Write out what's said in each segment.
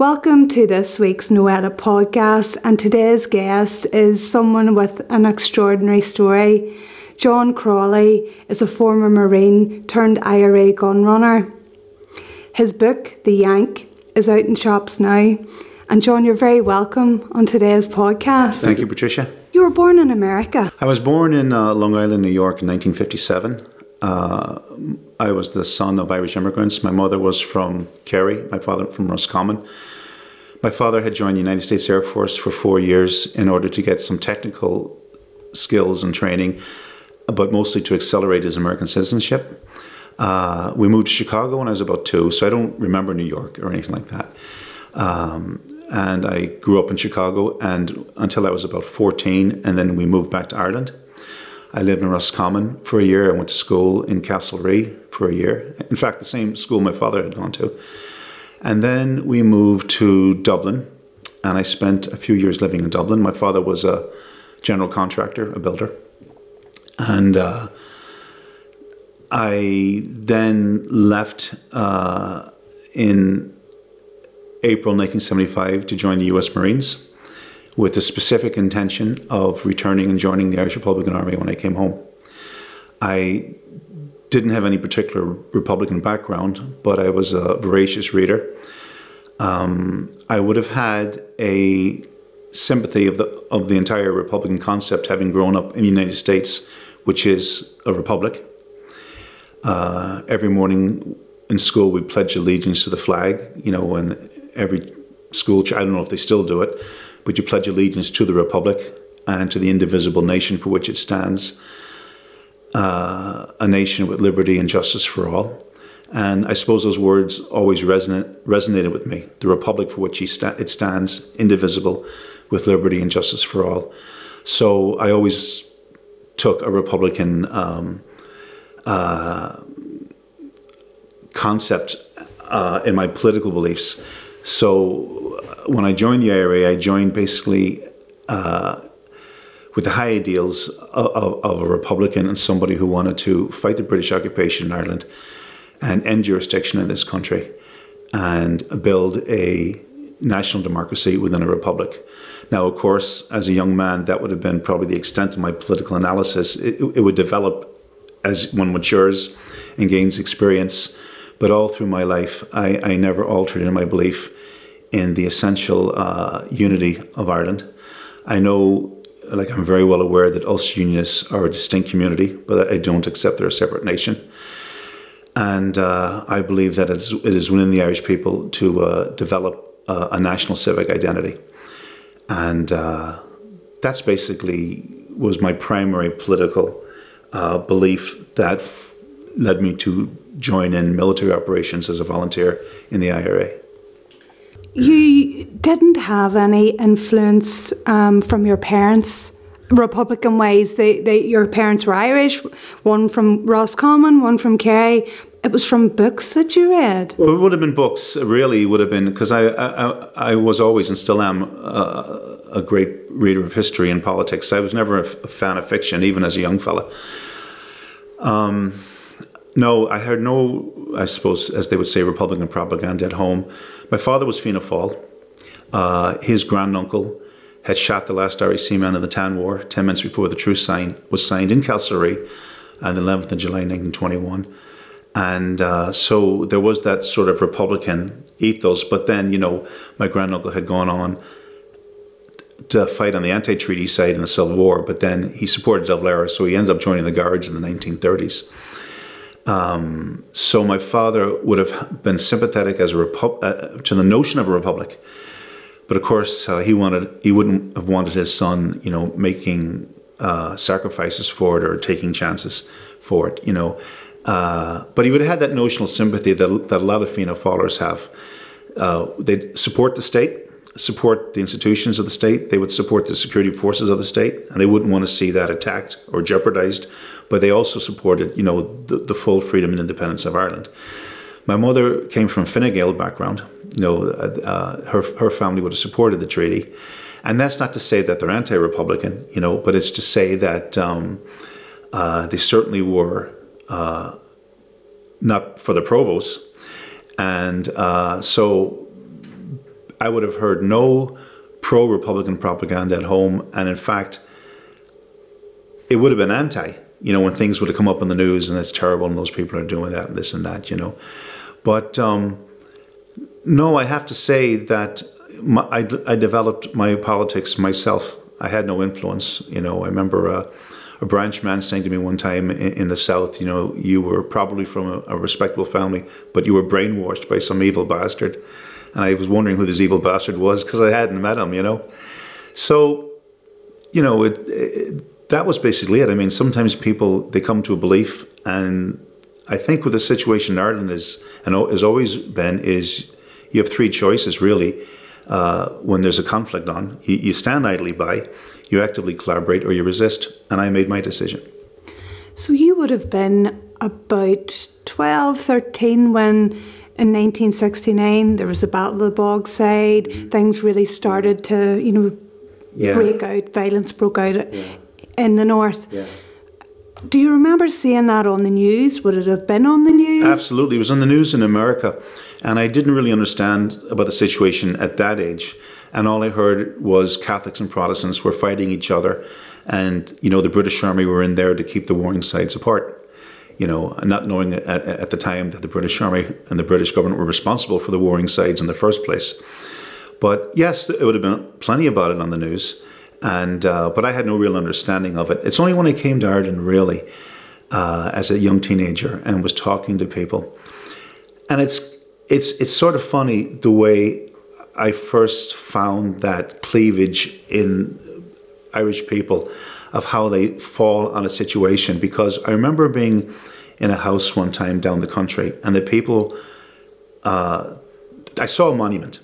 Welcome to this week's No Edit podcast, and today's guest is someone with an extraordinary story. John Crawley is a former Marine turned IRA gun runner. His book, The Yank, is out in shops now. And John, you're very welcome on today's podcast. Thank you, Patricia. You were born in America. I was born in uh, Long Island, New York in 1957. Uh, I was the son of Irish immigrants. My mother was from Kerry, my father from Roscommon. My father had joined the United States Air Force for four years in order to get some technical skills and training, but mostly to accelerate his American citizenship. Uh, we moved to Chicago when I was about two, so I don't remember New York or anything like that. Um, and I grew up in Chicago and until I was about 14, and then we moved back to Ireland. I lived in Roscommon for a year. I went to school in Castlerea for a year. In fact, the same school my father had gone to. And then we moved to Dublin, and I spent a few years living in Dublin. My father was a general contractor, a builder. And uh, I then left uh, in April 1975 to join the US Marines with the specific intention of returning and joining the Irish Republican Army when I came home. I didn't have any particular Republican background, but I was a voracious reader. Um, I would have had a sympathy of the of the entire Republican concept, having grown up in the United States, which is a republic. Uh, every morning in school, we pledge allegiance to the flag. You know, and every school, I don't know if they still do it, but you pledge allegiance to the republic and to the indivisible nation for which it stands uh, a nation with liberty and justice for all. And I suppose those words always resonate, resonated with me. The republic for which sta- it stands, indivisible, with liberty and justice for all. So I always took a Republican um, uh, concept uh, in my political beliefs. So when I joined the IRA, I joined basically uh, with the high ideals of, of, a Republican and somebody who wanted to fight the British occupation in Ireland and end jurisdiction in this country and build a national democracy within a republic. Now, of course, as a young man, that would have been probably the extent of my political analysis. It, it would develop as one matures and gains experience. But all through my life, I, I never altered in my belief in the essential uh, unity of Ireland. I know like I'm very well aware that Ulster Unionists are a distinct community, but I don't accept they're a separate nation. And uh, I believe that it is within the Irish people to uh, develop uh, a national civic identity. And uh, that's basically was my primary political uh, belief that led me to join in military operations as a volunteer in the IRA. You didn't have any influence um, from your parents Republican ways. They, they, your parents were Irish, one from Roscommon, one from Kerry. It was from books that you read. Well, it would have been books. Really, would have been because I, I, I was always and still am a, a, great reader of history and politics. I was never a, fan of fiction, even as a young fella. Um, no, I heard no. I suppose, as they would say, Republican propaganda at home. My father was Fianna Fáil. Uh, his granduncle had shot the last Irish seaman in the Tan War 10 minutes before the truce sign was signed in Castlerea on the 11th of July 1921. And uh, so there was that sort of Republican ethos. But then, you know, my granduncle had gone on to fight on the anti treaty side in the Civil War, but then he supported De Valera, so he ended up joining the Guards in the 1930s. Um, so my father would have been sympathetic as a repu- uh, to the notion of a republic, but of course uh, he wanted he wouldn't have wanted his son, you know, making uh, sacrifices for it or taking chances for it, you know. Uh, but he would have had that notional sympathy that, that a lot of Fianna Fáilers have. Uh, they support the state, support the institutions of the state. They would support the security forces of the state, and they wouldn't want to see that attacked or jeopardized but they also supported, you know, the, the full freedom and independence of Ireland. My mother came from Fine Gael background. You know, uh, uh, her her family would have supported the treaty, and that's not to say that they're anti-republican, you know, but it's to say that um, uh, they certainly were uh, not for the Provos, and uh, so I would have heard no pro Republican propaganda at home. And in fact, it would have been anti, you know, when things would have come up in the news and it's terrible and those people are doing that and this and that, you know. But um, no, I have to say that my, I, I, developed my politics myself. I had no influence, you know. I remember uh, a branch man saying to me one time in, in, the South, you know, you were probably from a, a respectable family, but you were brainwashed by some evil bastard. And I was wondering who this evil bastard was because I hadn't met him, you know. So, you know, it, it, that was basically it. I mean, sometimes people they come to a belief, and I think with the situation in Ireland is and has always been is you have three choices really. Uh, when there's a conflict on, you, you stand idly by, you actively collaborate, or you resist. And I made my decision. So you would have been about 12, 13 when in 1969 there was the Battle of the Bogside. Mm-hmm. Things really started to, you know, yeah. break out. Violence broke out yeah. in the north. Yeah. Do you remember seeing that on the news? Would it have been on the news? Absolutely. It was on the news in America. And I didn't really understand about the situation at that age. And all I heard was Catholics and Protestants were fighting each other. And, you know, the British Army were in there to keep the warring sides apart you know, not knowing at, at, the time that the British Army and the British government were responsible for the warring sides in the first place. But yes, it would have been plenty about it on the news, and uh, but I had no real understanding of it. It's only when I came to Ireland really, uh, as a young teenager, and was talking to people, and it's it's it's sort of funny the way I first found that cleavage in Irish people of how they fall on a situation because I remember being in a house one time down the country, and the people, uh, I saw a monument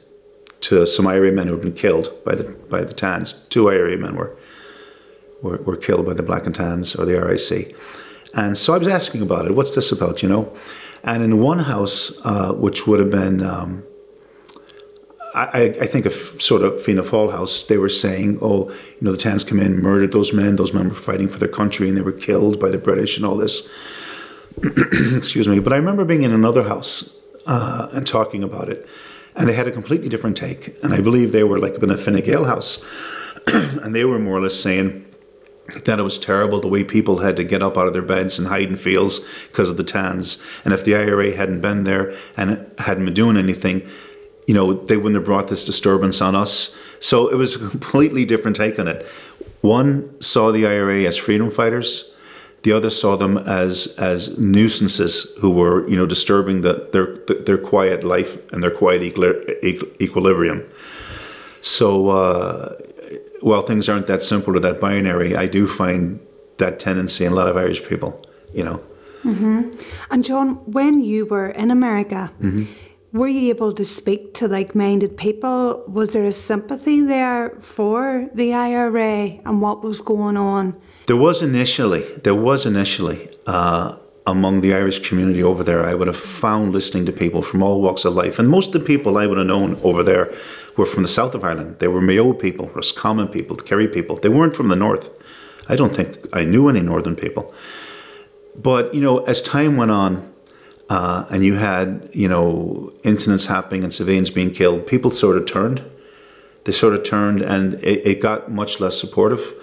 to some IRA men who had been killed by the by the Tans. Two IRA men were, were were killed by the Black and Tans or the RIC, and so I was asking about it. What's this about? You know, and in one house, uh, which would have been. Um, I, I, think a sort of Fianna Fáil house, they were saying, oh, you know, the Tans come in, murdered those men. Those men were fighting for their country and they were killed by the British and all this. excuse me, but I remember being in another house uh, and talking about it, and they had a completely different take. And I believe they were like in a Fine Gael house, and they were more or less saying that it was terrible the way people had to get up out of their beds and hide in fields because of the tans. And if the IRA hadn't been there and hadn't been doing anything, you know, they wouldn't have brought this disturbance on us. So it was a completely different take on it. One saw the IRA as freedom fighters the others saw them as as nuisances who were you know disturbing the, their their quiet life and their quiet equilibrium. So uh, while things aren't that simple or that binary, I do find that tendency in a lot of Irish people. You know. Mm-hmm. And John, when you were in America. Mm-hmm. Were you able to speak to like minded people? Was there a sympathy there for the IRA and what was going on? There was initially, there was initially uh, among the Irish community over there. I would have found listening to people from all walks of life, and most of the people I would have known over there were from the south of Ireland. They were Mayo people, Roscommon people, Kerry people. They weren't from the north. I don't think I knew any northern people. But you know, as time went on, uh, and you had you know incidents happening and civilians being killed, people sort of turned. They sort of turned, and it, it got much less supportive.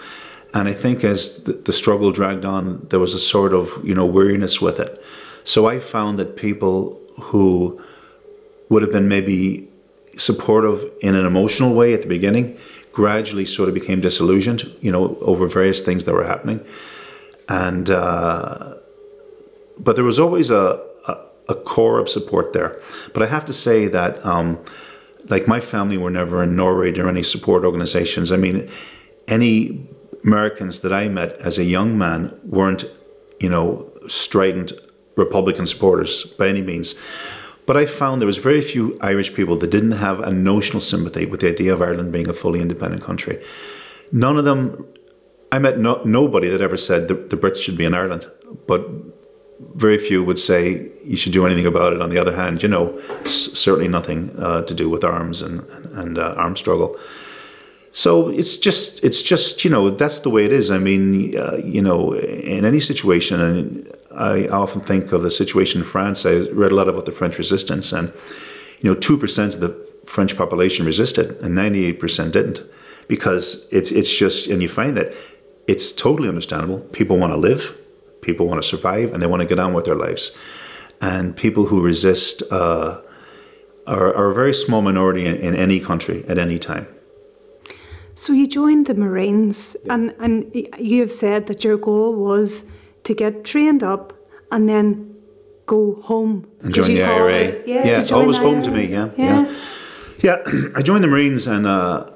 And I think as the, the struggle dragged on, there was a sort of you know weariness with it. So I found that people who would have been maybe supportive in an emotional way at the beginning gradually sort of became disillusioned, you know, over various things that were happening. And uh, but there was always a, a, a core of support there. But I have to say that. Um, like my family were never in Noraid or any support organizations. I mean, any Americans that I met as a young man weren't, you know, strident Republican supporters by any means. But I found there was very few Irish people that didn't have a notional sympathy with the idea of Ireland being a fully independent country. None of them, I met no, nobody that ever said the, the Brits should be in Ireland, but very few would say you should do anything about it. On the other hand, you know, certainly nothing uh, to do with arms and, and uh, armed struggle. So it's just it's just you know that's the way it is. I mean, uh, you know, in any situation, and I often think of the situation in France. I read a lot about the French Resistance, and you know, two percent of the French population resisted, and 98% didn't, because it's it's just, and you find that it's totally understandable. People want to live, people want to survive, and they want to get on with their lives. And people who resist uh, are, are, a very small minority in, in, any country at any time. So you joined the Marines, yeah. and, and you have said that your goal was to get trained up and then go home. And join the IRA. It, yeah, yeah always home to me, yeah. Yeah, yeah. yeah. I joined the Marines and uh,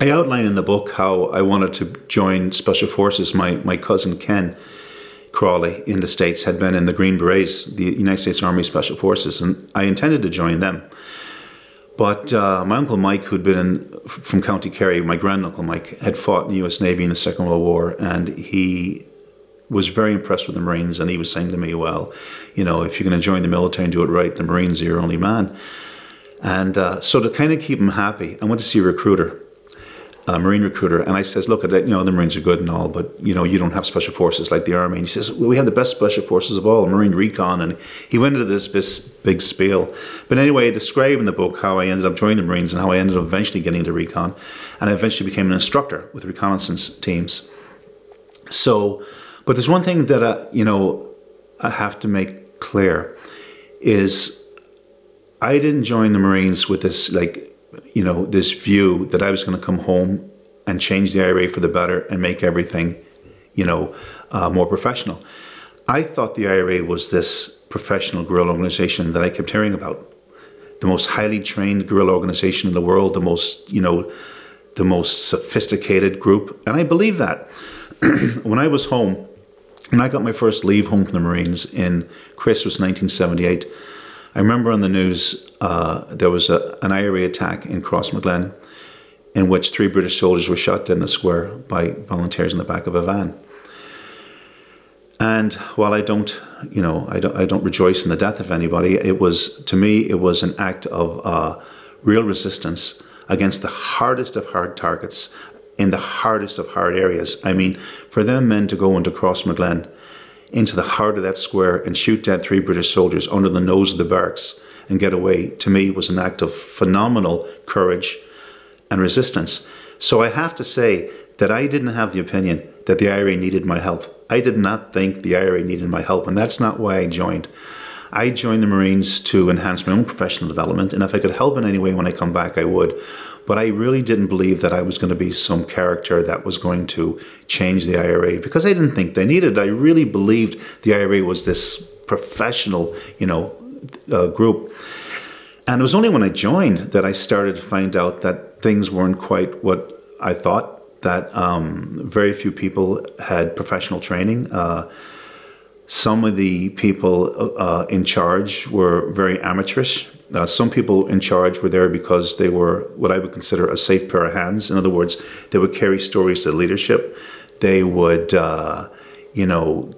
I outline in the book how I wanted to join Special Forces. My, my cousin Ken Crawley in the States had been in the Green Berets, the United States Army Special Forces, and I intended to join them. But uh, my uncle Mike, who'd been in, from County Kerry, my granduncle Mike, had fought in the U.S. Navy in the Second World War, and he was very impressed with the Marines. And he was saying to me, "Well, you know, if you're going to join the military and do it right, the Marines are your only man." And uh, so to kind of keep him happy, I went to see a recruiter a Marine recruiter, and I says, "Look, you know the Marines are good and all, but you know you don't have special forces like the Army." And he says, well, "We have the best special forces of all, Marine Recon." And he went into this big spiel. But anyway, I describe in the book how I ended up joining the Marines and how I ended up eventually getting into recon, and I eventually became an instructor with reconnaissance teams. So, but there's one thing that I, you know I have to make clear is I didn't join the Marines with this like you know, this view that I was going to come home and change the IRA for the better and make everything, you know, uh, more professional. I thought the IRA was this professional guerrilla organization that I kept hearing about, the most highly trained guerrilla organization in the world, the most, you know, the most sophisticated group, and I believe that. when I was home, when I got my first leave home from the Marines in Christmas 1978, I remember on the news uh, there was a, an IRA attack in Crossmaglen in which three British soldiers were shot in the square by volunteers in the back of a van. And while I don't, you know, I don't, I don't rejoice in the death of anybody, it was to me it was an act of uh, real resistance against the hardest of hard targets in the hardest of hard areas. I mean, for them men to go into Crossmaglen into the heart of that square and shoot dead three British soldiers under the nose of the barracks and get away, to me, was an act of phenomenal courage and resistance. So I have to say that I didn't have the opinion that the IRA needed my help. I did not think the IRA needed my help, and that's not why I joined. I joined the Marines to enhance my own professional development, and if I could help in any way when I come back, I would. But I really didn't believe that I was going to be some character that was going to change the IRA because I didn't think they needed. it. I really believed the IRA was this professional, you know, uh, group. And it was only when I joined that I started to find out that things weren't quite what I thought. That um, very few people had professional training. Uh, some of the people uh, in charge were very amateurish. Uh, some people in charge were there because they were what I would consider a safe pair of hands. In other words, they would carry stories to leadership. They would, uh, you know,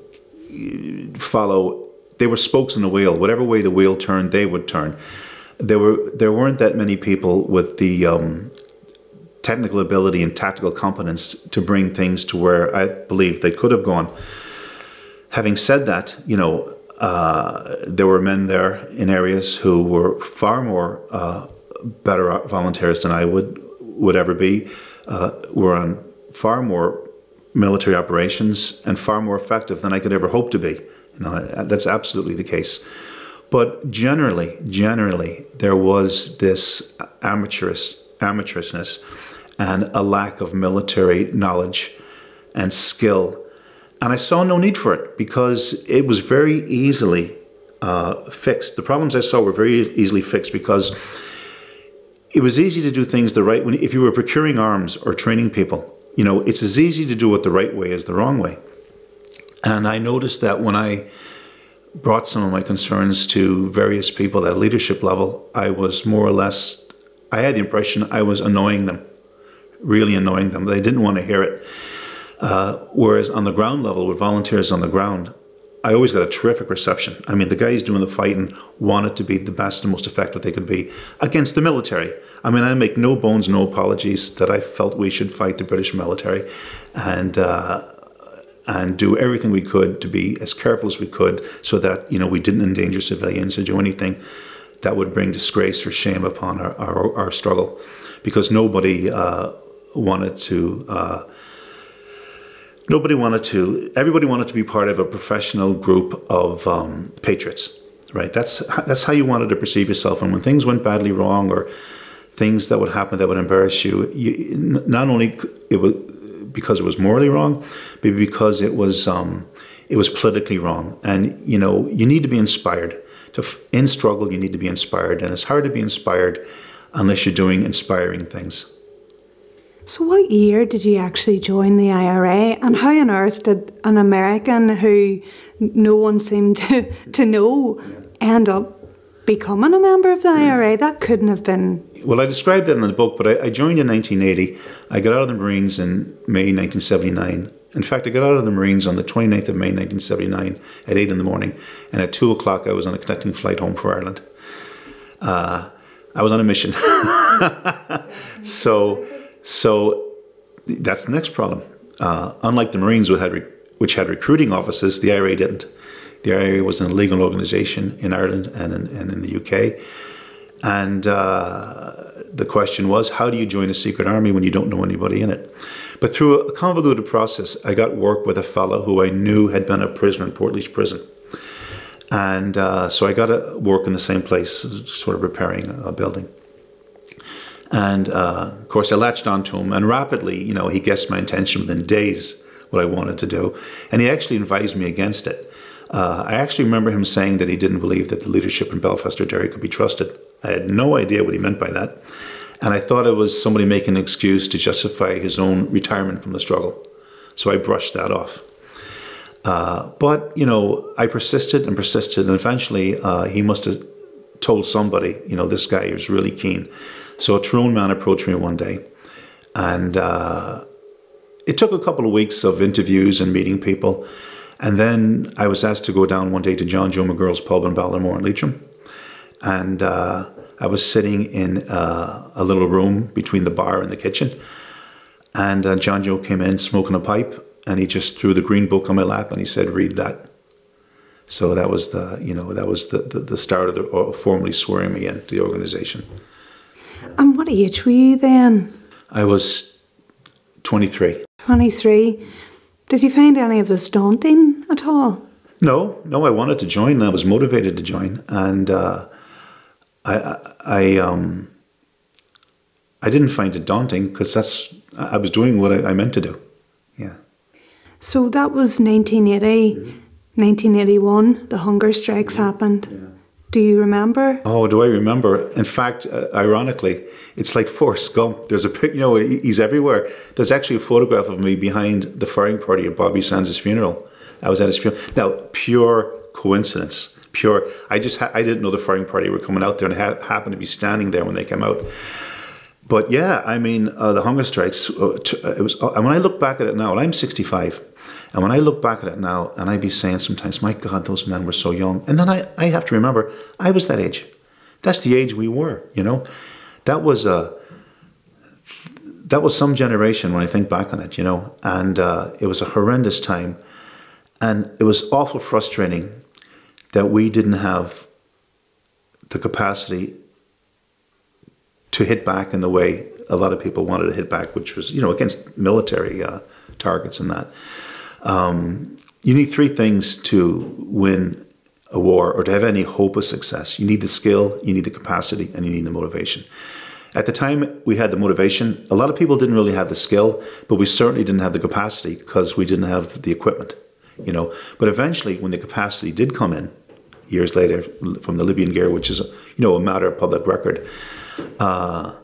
follow. They were spokes in the wheel. Whatever way the wheel turned, they would turn. There were there weren't that many people with the um, technical ability and tactical competence to bring things to where I believe they could have gone. Having said that, you know, uh, there were men there in areas who were far more uh, better volunteers than I would would ever be. Uh, were on far more military operations and far more effective than I could ever hope to be. You know, that's absolutely the case. But generally, generally, there was this amateurish, amateurishness and a lack of military knowledge and skill and I saw no need for it because it was very easily uh, fixed. The problems I saw were very easily fixed because it was easy to do things the right way. If you were procuring arms or training people, you know, it's as easy to do it the right way as the wrong way. And I noticed that when I brought some of my concerns to various people at a leadership level, I was more or less, I had the impression I was annoying them, really annoying them. They didn't want to hear it. Uh, whereas on the ground level, with volunteers on the ground, I always got a terrific reception. I mean, the guys doing the fighting wanted to be the best and most effective they could be against the military. I mean, I make no bones, no apologies that I felt we should fight the British military, and uh, and do everything we could to be as careful as we could, so that you know we didn't endanger civilians or do anything that would bring disgrace or shame upon our, our, our struggle because nobody uh, wanted to. Uh, nobody wanted to. Everybody wanted to be part of a professional group of um, patriots, right? That's that's how you wanted to perceive yourself. And when things went badly wrong, or things that would happen that would embarrass you, you not only it was because it was morally wrong, but because it was um, it was politically wrong. And you know, you need to be inspired. To in struggle, you need to be inspired, and it's hard to be inspired unless you're doing inspiring things. So, what year did you actually join the IRA, and how on earth did an American who no one seemed to, to know end up becoming a member of the IRA? That couldn't have been. Well, I described that in the book, but I, I joined in 1980. I got out of the Marines in May 1979. In fact, I got out of the Marines on the 29th of May 1979 at 8 in the morning, and at 2 o'clock I was on a connecting flight home for Ireland. Uh, I was on a mission. so, so that's the next problem. Uh, unlike the Marines, which had, which had recruiting offices, the IRA didn't. The IRA was an illegal organization in Ireland and in, and in the UK. And uh, the question was, how do you join a secret army when you don't know anybody in it? But through a convoluted process, I got work with a fellow who I knew had been a prisoner in Portlaoise Prison. And uh, so I got to work in the same place, sort of repairing a building. And uh, of course, I latched onto him, and rapidly, you know, he guessed my intention within days what I wanted to do, and he actually advised me against it. Uh, I actually remember him saying that he didn't believe that the leadership in Belfast or Derry could be trusted. I had no idea what he meant by that, and I thought it was somebody making an excuse to justify his own retirement from the struggle. So I brushed that off. Uh, but you know, I persisted and persisted, and eventually uh, he must have told somebody, you know, this guy was really keen. So a Tyrone man approached me one day, and uh, it took a couple of weeks of interviews and meeting people, and then I was asked to go down one day to John Joe McGirl's pub in Ballinamore and Leitrim, and uh, I was sitting in uh, a little room between the bar and the kitchen, and John Joe came in smoking a pipe and he just threw the green book on my lap and he said, "Read that." So that was the you know that was the the, the start of the uh, formally swearing me into the organization. And what age were you then? I was twenty three. Twenty three. Did you find any of this daunting at all? No, no. I wanted to join. I was motivated to join, and uh, I, I, I, um, I didn't find it daunting because that's I was doing what I, I meant to do. Yeah. So that was 1980, 1981, the hunger strikes happened. Yeah. Do you remember? Oh, do I remember? In fact, uh, ironically, it's like Forrest Gump. There's a you know, he's everywhere. There's actually a photograph of me behind the firing party at Bobby Sands' funeral. I was at his funeral. Now, pure coincidence. Pure. I just I didn't know the firing party were coming out there, and ha- happened to be standing there when they came out. But yeah, I mean, uh, the hunger strikes. Uh, t- uh, it was. Uh, when I look back at it now, I'm 65. And when I look back at it now, and I'd be saying sometimes, my God, those men were so young. And then I, I have to remember, I was that age. That's the age we were, you know? That was a. That was some generation when I think back on it, you know, and uh, it was a horrendous time, and it was awful frustrating that we didn't have the capacity to hit back in the way a lot of people wanted to hit back, which was, you know, against military uh, targets and that. Um, you need three things to win a war or to have any hope of success. You need the skill, you need the capacity, and you need the motivation. At the time we had the motivation, a lot of people didn't really have the skill, but we certainly didn't have the capacity because we didn't have the equipment, you know. But eventually, when the capacity did come in, years later from the Libyan gear, which is you know a matter of public record, uh,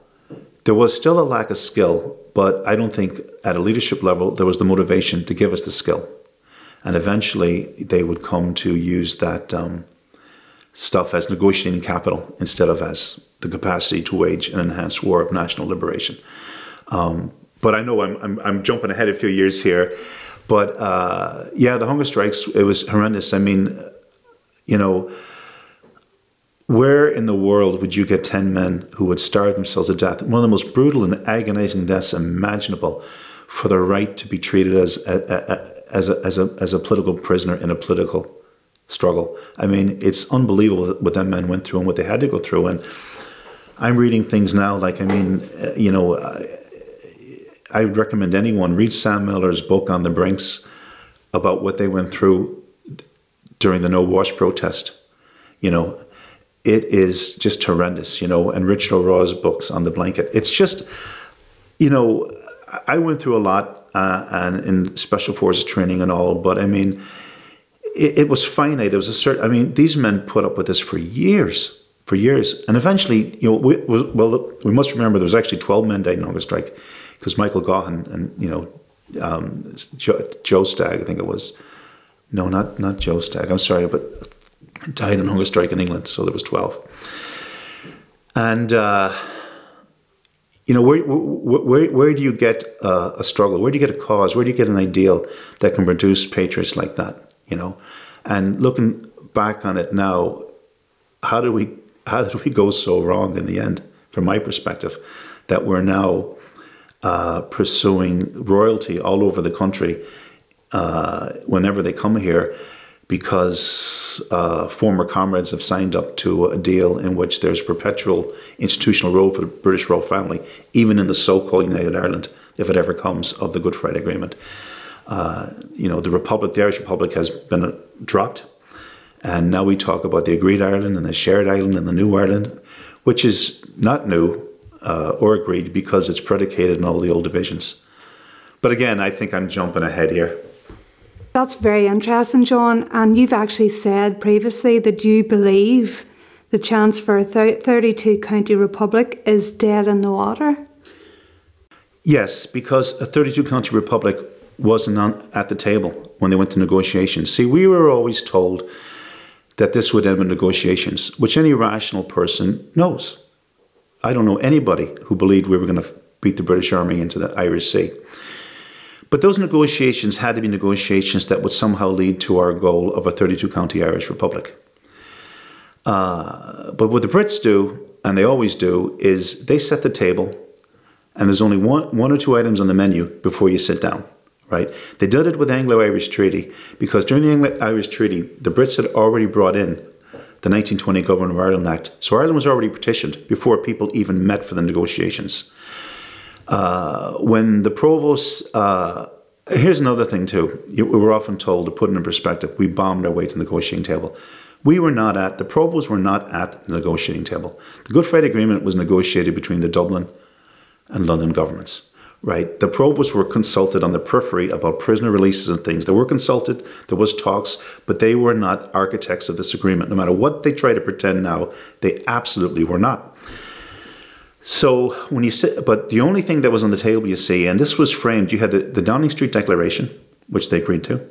there was still a lack of skill but I don't think at a leadership level there was the motivation to give us the skill. And eventually they would come to use that um, stuff as negotiating capital instead of as the capacity to wage an enhanced war of national liberation. Um, but I know I'm, I'm, I'm, jumping ahead a few years here. But uh, yeah, the hunger strikes, it was horrendous. I mean, you know, where in the world would you get 10 men who would starve themselves to death? One of the most brutal and agonizing deaths imaginable for the right to be treated as a, as a, as a, as a political prisoner in a political struggle. I mean, it's unbelievable what them men went through and what they had to go through. And I'm reading things now, like, I mean, uh, you know, I, I would recommend anyone read Sam Millar's book on the Brinks about what they went through during the No Wash protest. You know, it is just horrendous, you know, and Richard O'Rawe's books on the blanket. It's just, you know, I went through a lot uh, and in special forces training and all, but I mean, it, it was finite. It was a certain, I mean, these men put up with this for years, for years. And eventually, you know, we, well, we must remember there was actually 12 men died in hunger strike because Michael Gaughan and, you know, um, Joe, Joe Stagg, I think it was. No, not not Joe Stagg. I'm sorry, but died in hunger strike in England, so there was 12. And, uh, you know, where, where, where do you get a, a, struggle? Where do you get a cause? Where do you get an ideal that can produce patriots like that, you know? And looking back on it now, how did we, how did we go so wrong in the end, from my perspective, that we're now uh, pursuing royalty all over the country uh, whenever they come here because uh, former comrades have signed up to a deal in which there's perpetual institutional role for the British royal family, even in the so-called United Ireland, if it ever comes of the Good Friday Agreement. Uh, you know, the Republic, the Irish Republic, has been dropped, and now we talk about the agreed Ireland and the shared Ireland and the new Ireland, which is not new uh, or agreed because it's predicated on all the old divisions. But again, I think I'm jumping ahead here. That's very interesting, John. And you've actually said previously that you believe the chance for a 32 county republic is dead in the water. Yes, because a 32 county republic wasn't on, at the table when they went to negotiations. See, we were always told that this would end in negotiations, which any rational person knows. I don't know anybody who believed we were going to beat the British Army into the Irish Sea. But those negotiations had to be negotiations that would somehow lead to our goal of a 32 county Irish Republic. Uh, but what the Brits do, and they always do, is they set the table, and there's only one, one or two items on the menu before you sit down, right? They did it with the Anglo Irish Treaty because during the Anglo Irish Treaty, the Brits had already brought in the 1920 Government of Ireland Act. So Ireland was already petitioned before people even met for the negotiations. Uh, when the Provos, uh, here's another thing too. We were often told to put it in perspective. We bombed our way to the negotiating table. We were not at the Provos were not at the negotiating table. The Good Friday Agreement was negotiated between the Dublin and London governments. Right, the Provos were consulted on the periphery about prisoner releases and things. They were consulted. There was talks, but they were not architects of this agreement. No matter what they try to pretend now, they absolutely were not. So when you sit, but the only thing that was on the table, you see, and this was framed, you had the, the Downing Street Declaration, which they agreed to.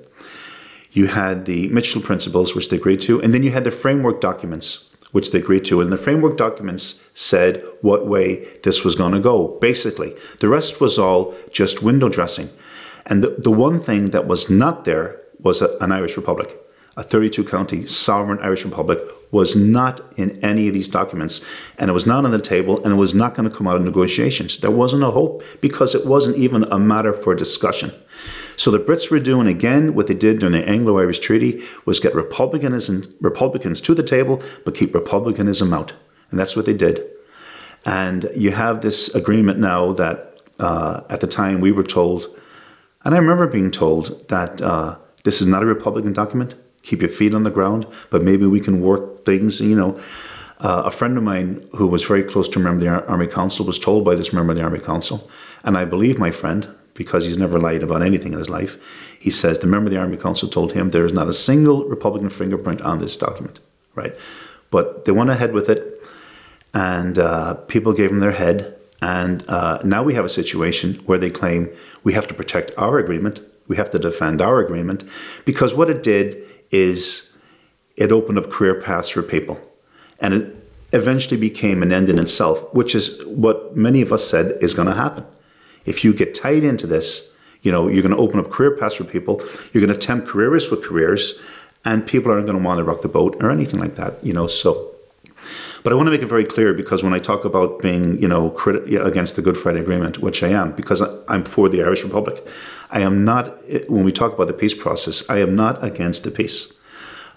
You had the Mitchell Principles, which they agreed to, and then you had the framework documents, which they agreed to. And the framework documents said what way this was going to go, basically. The rest was all just window dressing. And the, the one thing that was not there was a, an Irish Republic a 32 county sovereign Irish Republic was not in any of these documents and it was not on the table and it was not going to come out of negotiations. There wasn't a hope because it wasn't even a matter for discussion. So the Brits were doing again what they did during the Anglo-Irish Treaty was get Republicanism, Republicans to the table but keep Republicanism out. And that's what they did. And you have this agreement now that uh, at the time we were told, and I remember being told that uh, this is not a Republican document keep your feet on the ground, but maybe we can work things, you know. Uh, a friend of mine who was very close to a member of the Army Council was told by this member of the Army Council, and I believe my friend because he's never lied about anything in his life. He says the member of the Army Council told him there is not a single Republican fingerprint on this document, right? But they went ahead with it, and uh, people gave them their head. And uh, now we have a situation where they claim we have to protect our agreement, we have to defend our agreement, because what it did is it opened up career paths for people. And it eventually became an end in itself, which is what many of us said is going to happen. If you get tied into this, you know, you're going to open up career paths for people, you're going to tempt careerists with careers, and people aren't going to want to rock the boat or anything like that, you know, so. But I want to make it very clear because when I talk about being, you know, against the Good Friday Agreement, which I am, because I'm for the Irish Republic, I am not, when we talk about the peace process, I am not against the peace.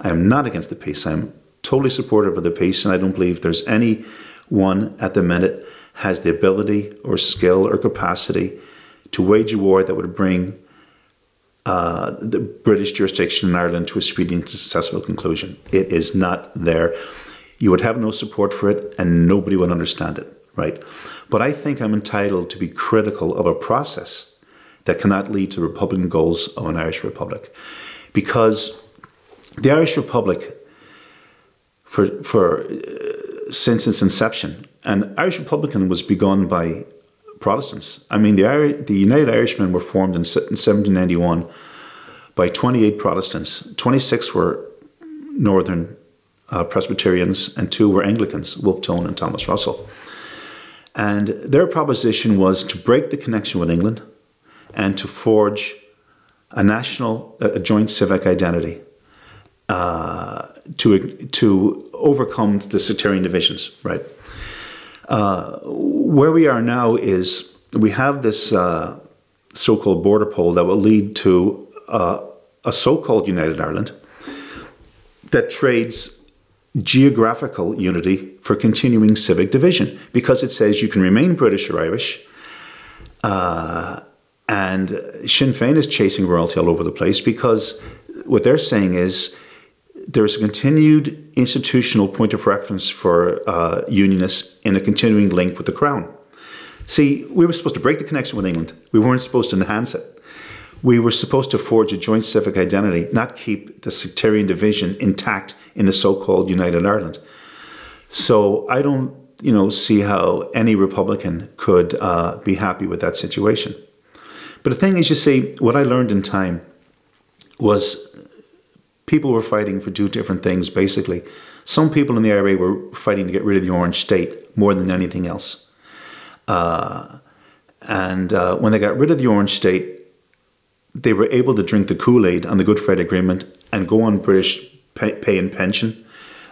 I am not against the peace. I'm totally supportive of the peace, and I don't believe there's any one at the minute has the ability or skill or capacity to wage a war that would bring uh, the British jurisdiction in Ireland to a speedy and successful conclusion. It is not there. You would have no support for it, and nobody would understand it, right? But I think I'm entitled to be critical of a process that cannot lead to Republican goals of an Irish Republic. Because the Irish Republic, for, for uh, since its inception, and Irish Republican was begun by Protestants. I mean, the, the United Irishmen were formed in 1791 by 28 Protestants. 26 were Northern uh, Presbyterians, and two were Anglicans, Wolfe Tone and Thomas Russell. And their proposition was to break the connection with England and to forge a national, a joint civic identity uh, to, to overcome the sectarian divisions, right? Uh, where we are now is we have this uh, so called border poll that will lead to uh, a so called United Ireland that trades geographical unity for continuing civic division because it says you can remain British or Irish. Uh, and Sinn Féin is chasing royalty all over the place because what they're saying is there's a continued institutional point of reference for uh, unionists in a continuing link with the Crown. See, we were supposed to break the connection with England. We weren't supposed to enhance it. We were supposed to forge a joint civic identity, not keep the sectarian division intact in the so-called United Ireland. So I don't, you know, see how any Republican could uh, be happy with that situation. But the thing is, you see, what I learned in time was people were fighting for two different things, basically. Some people in the IRA were fighting to get rid of the Orange State more than anything else. Uh, and uh, when they got rid of the Orange State, they were able to drink the Kool Aid on the Good Friday Agreement and go on British pay, pay and pension,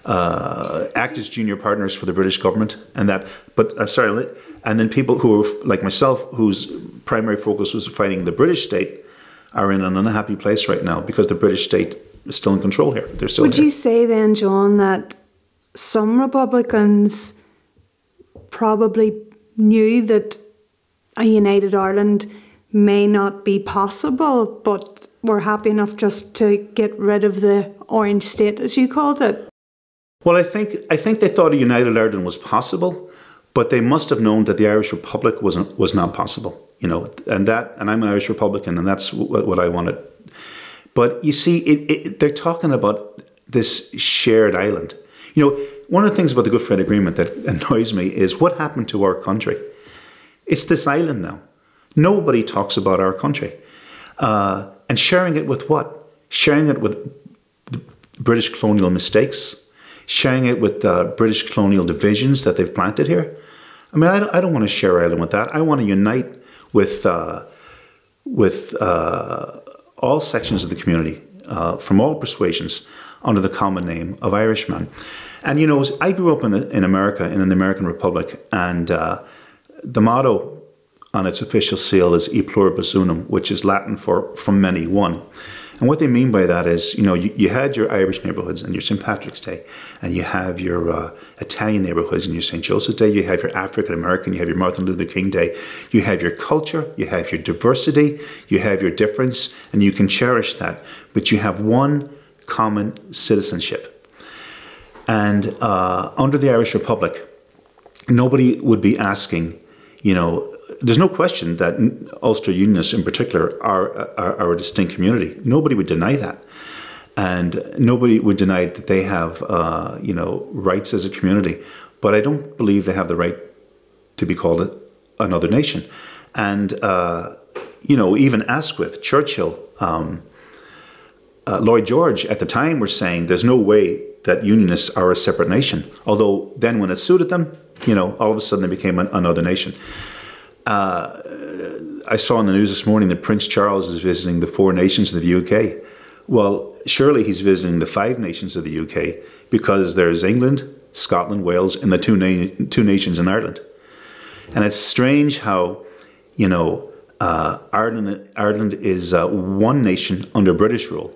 uh, act as junior partners for the British government, and that. But I'm sorry, and then people who are like myself, whose primary focus was fighting the British state, are in an unhappy place right now because the British state is still in control here. They're still. Would here. you say then, John, that some Republicans probably knew that a united Ireland may not be possible, but were happy enough just to get rid of the orange state, as you called it? Well, I think I think they thought a united Ireland was possible, but they must have known that the Irish Republic wasn't was not possible. You know, and that and I'm an Irish Republican, and that's what, what I wanted. But you see, it, it, they're talking about this shared island. You know, one of the things about the Good Friday Agreement that annoys me is what happened to our country. It's this island now. Nobody talks about our country. Uh, and sharing it with what? Sharing it with British colonial mistakes, sharing it with uh, British colonial divisions that they've planted here. I mean, I don't, I don't want to share Ireland with that. I want to unite with uh, with uh, all sections of the community uh, from all persuasions under the common name of Irishman. And you know, I grew up in, the, in America, in the American Republic, and uh, the motto on its official seal is e pluribus unum, which is Latin for from many, one. And what they mean by that is, you know, you, you had your Irish neighborhoods and your St. Patrick's Day, and you have your uh, Italian neighborhoods and your St. Joseph's Day, you have your African American, you have your Martin Luther King Day, you have your culture, you have your diversity, you have your difference, and you can cherish that. But you have one common citizenship. And uh, under the Irish Republic, nobody would be asking, you know, there's no question that Ulster Unionists in particular are, are, are, a distinct community. Nobody would deny that. And nobody would deny that they have, uh, you know, rights as a community. But I don't believe they have the right to be called another nation. And, uh, you know, even Asquith, Churchill, um, uh, Lloyd George at the time were saying there's no way that Unionists are a separate nation. Although then when it suited them, you know, all of a sudden they became an, another nation. Uh, I saw in the news this morning that Prince Charles is visiting the four nations of the UK. Well, surely he's visiting the five nations of the UK because there's England, Scotland, Wales, and the two, na- two nations in Ireland. And it's strange how, you know, uh, Ireland, Ireland is uh, one nation under British rule,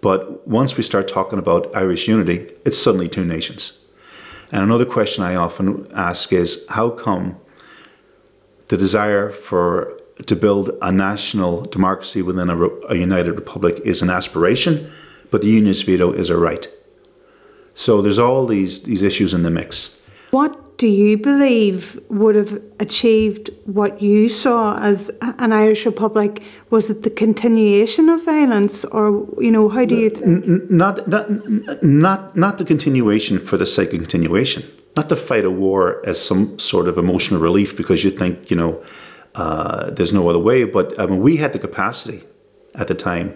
But once we start talking about Irish unity, it's suddenly two nations. And another question I often ask is how come the desire for to build a national democracy within a, a united republic is an aspiration, but the unionist veto is a right. So there's all these these issues in the mix. What do you believe would have achieved what you saw as an Irish Republic? Was it the continuation of violence, or you know, how do you think? Not, not, not, not the continuation for the sake of continuation. Not to fight a war as some sort of emotional relief because you think you know uh, there's no other way. But I mean, we had the capacity at the time.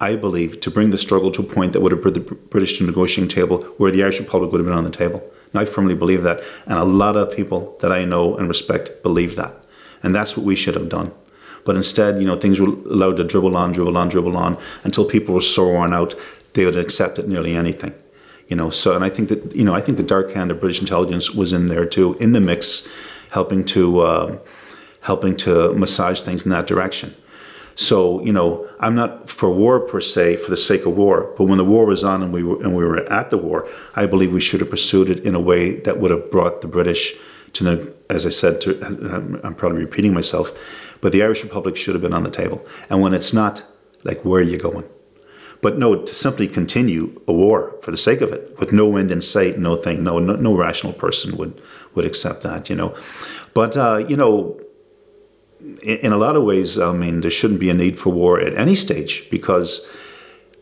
I believe, to bring the struggle to a point that would have put the British to the negotiating table where the Irish Republic would have been on the table. And I firmly believe that. And a lot of people that I know and respect believe that. And that's what we should have done. But instead, you know, things were allowed to dribble on, dribble on, dribble on until people were so worn out they would accept nearly anything. You know, so and I think that you know I think the dark hand of British intelligence was in there too, in the mix, helping to uh, helping to massage things in that direction. So you know, I'm not for war per se for the sake of war, but when the war was on and we were and we were at the war, I believe we should have pursued it in a way that would have brought the British to, as I said, to, I'm probably repeating myself, but the Irish Republic should have been on the table. And when it's not, like, where are you going? But no, to simply continue a war for the sake of it, with no end in sight, no thing, no, no, no rational person would would accept that, you know. But uh, you know, in a lot of ways, I mean, there shouldn't be a need for war at any stage because,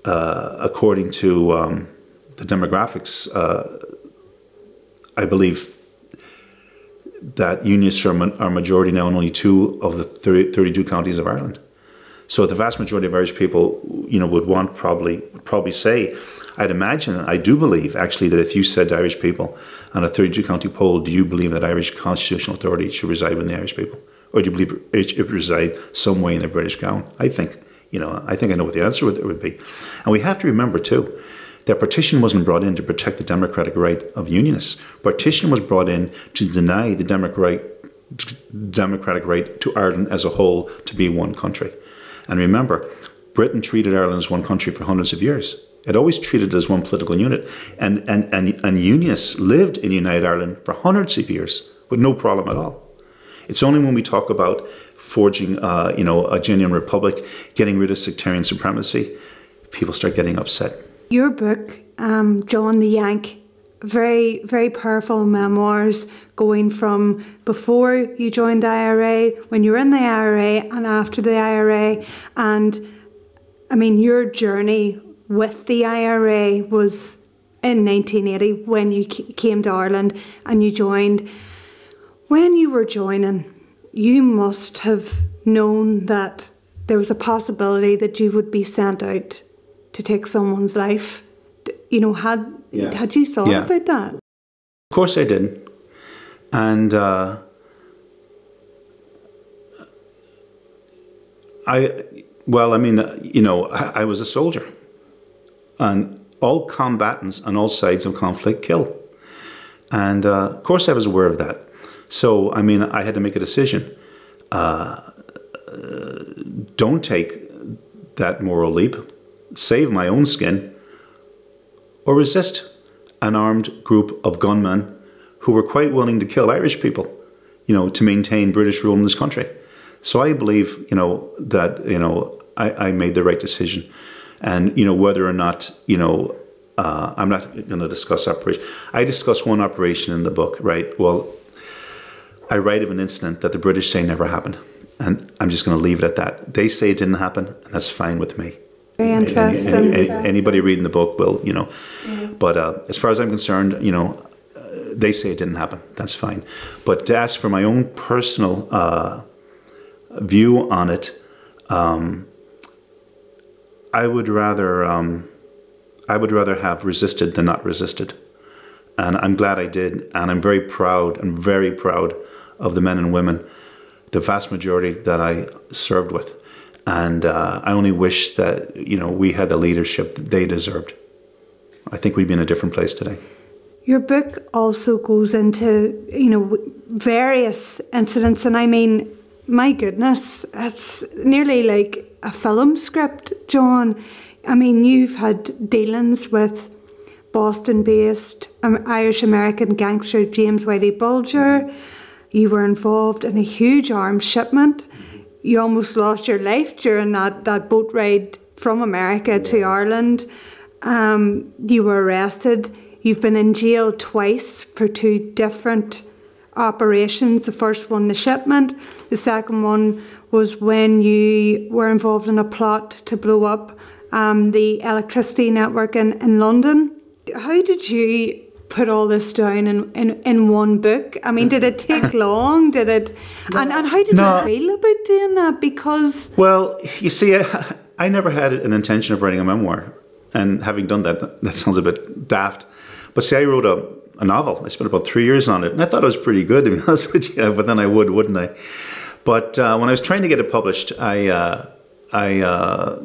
uh, according to um, the demographics, uh, I believe that unionists are, are majority now in only two of the 30, 32 counties of Ireland. So the vast majority of Irish people, you know, would want probably would probably say, I'd imagine, I do believe actually that if you said to Irish people on a 32 county poll, do you believe that Irish constitutional authority should reside with the Irish people? or do you believe it, it reside some way in the British Crown? I think, you know, I think I know what the answer would, would be. And we have to remember too that partition wasn't brought in to protect the democratic right of unionists. Partition was brought in to deny the democratic democratic right to Ireland as a whole to be one country. And remember, Britain treated Ireland as one country for hundreds of years. It always treated it as one political unit. And, and, and, and unionists lived in United Ireland for hundreds of years with no problem at all. It's only when we talk about forging, uh, you know, a genuine republic, getting rid of sectarian supremacy, people start getting upset. Your book, um, John the Yank, very, very powerful memoirs going from before you joined the IRA, when you were in the IRA, and after the IRA. And I mean, your journey with the IRA was in 1980 when you came to Ireland and you joined. When you were joining, you must have known that there was a possibility that you would be sent out to take someone's life. You know, had yeah. had you thought yeah. about that? Of course, I didn't. and uh, I well, I mean, you know, I, I was a soldier, and all combatants on all sides of conflict kill, and uh, of course, I was aware of that. So, I mean, I had to make a decision. Uh, don't take that moral leap, save my own skin, or resist an armed group of gunmen who were quite willing to kill Irish people, you know, to maintain British rule in this country. So I believe, you know, that, you know, I, I made the right decision. And, you know, whether or not, you know, uh, I'm not going to discuss operation. I discuss one operation in the book, right? Well, I write of an incident that the British say never happened. And I'm just going to leave it at that. They say it didn't happen, and that's fine with me. Very interesting. Any, any, anybody reading the book will, you know. Yeah. But uh, as far as I'm concerned, you know, uh, they say it didn't happen. That's fine. But to ask for my own personal uh, view on it, um, I would rather um, I would rather have resisted than not resisted. And I'm glad I did. And I'm very proud and very proud of the men and women, the vast majority that I served with. And uh, I only wish that, you know, we had the leadership that they deserved. I think we'd be in a different place today. Your book also goes into, you know, various incidents. And I mean, my goodness, it's nearly like a film script, John I mean, you've had dealings with Boston based um, Irish American gangster James Whitey Bulger. You were involved in a huge arms shipment. You almost lost your life during that, that boat ride from America to Ireland. Um, you were arrested. You've been in jail twice for two different operations. The first one, the shipment. The second one was when you were involved in a plot to blow up um, the electricity network in, in London. How did you put all this down in, in, in one book? I mean, did it take long? Did it? And, and how did No. you feel about doing that? Because Well, you see, I, I never had an intention of writing a memoir. And having done that, that sounds a bit daft. But see, I wrote a, a novel. I spent about three years on it. And I thought it was pretty good, to be honest with you. But then I would, wouldn't I? But uh, when I was trying to get it published, I, uh, I uh,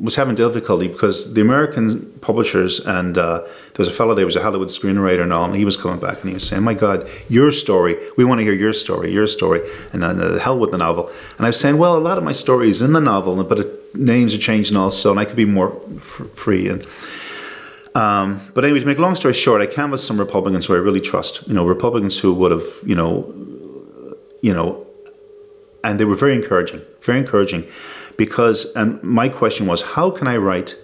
was having difficulty because the American publishers and uh, there was a fellow there was a Hollywood screenwriter and all, and he was coming back and he was saying, "My God, your story. We want to hear your story, your story." And then uh, the hell with the novel. And I was saying, "Well, a lot of my story is in the novel, but it, names are changing also, and I could be more free." And um, but anyway, to make a long story short, I canvassed some Republicans who I really trust. You know, Republicans who would have, you know, you know, and they were very encouraging, very encouraging, because and my question was, how can I write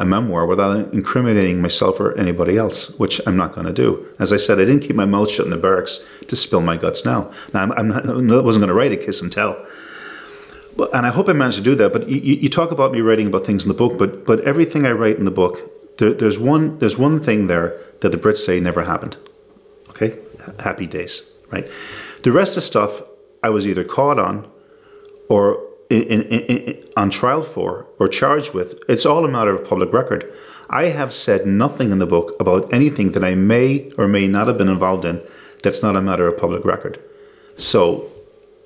a memoir without incriminating myself or anybody else, which I'm not going to do. As I said, I didn't keep my mouth shut in the barracks to spill my guts now. Now, I'm, I'm not, I wasn't going to write a kiss and tell. But, and I hope I managed to do that. But you, you talk about me writing about things in the book, but but everything I write in the book, there, there's one there's one thing there that the Brits say never happened. Okay, happy days, right? The rest of the stuff I was either caught on, or in, in, in, on trial for, or charged with. It's all a matter of public record. I have said nothing in the book about anything that I may or may not have been involved in. That's not a matter of public record. So,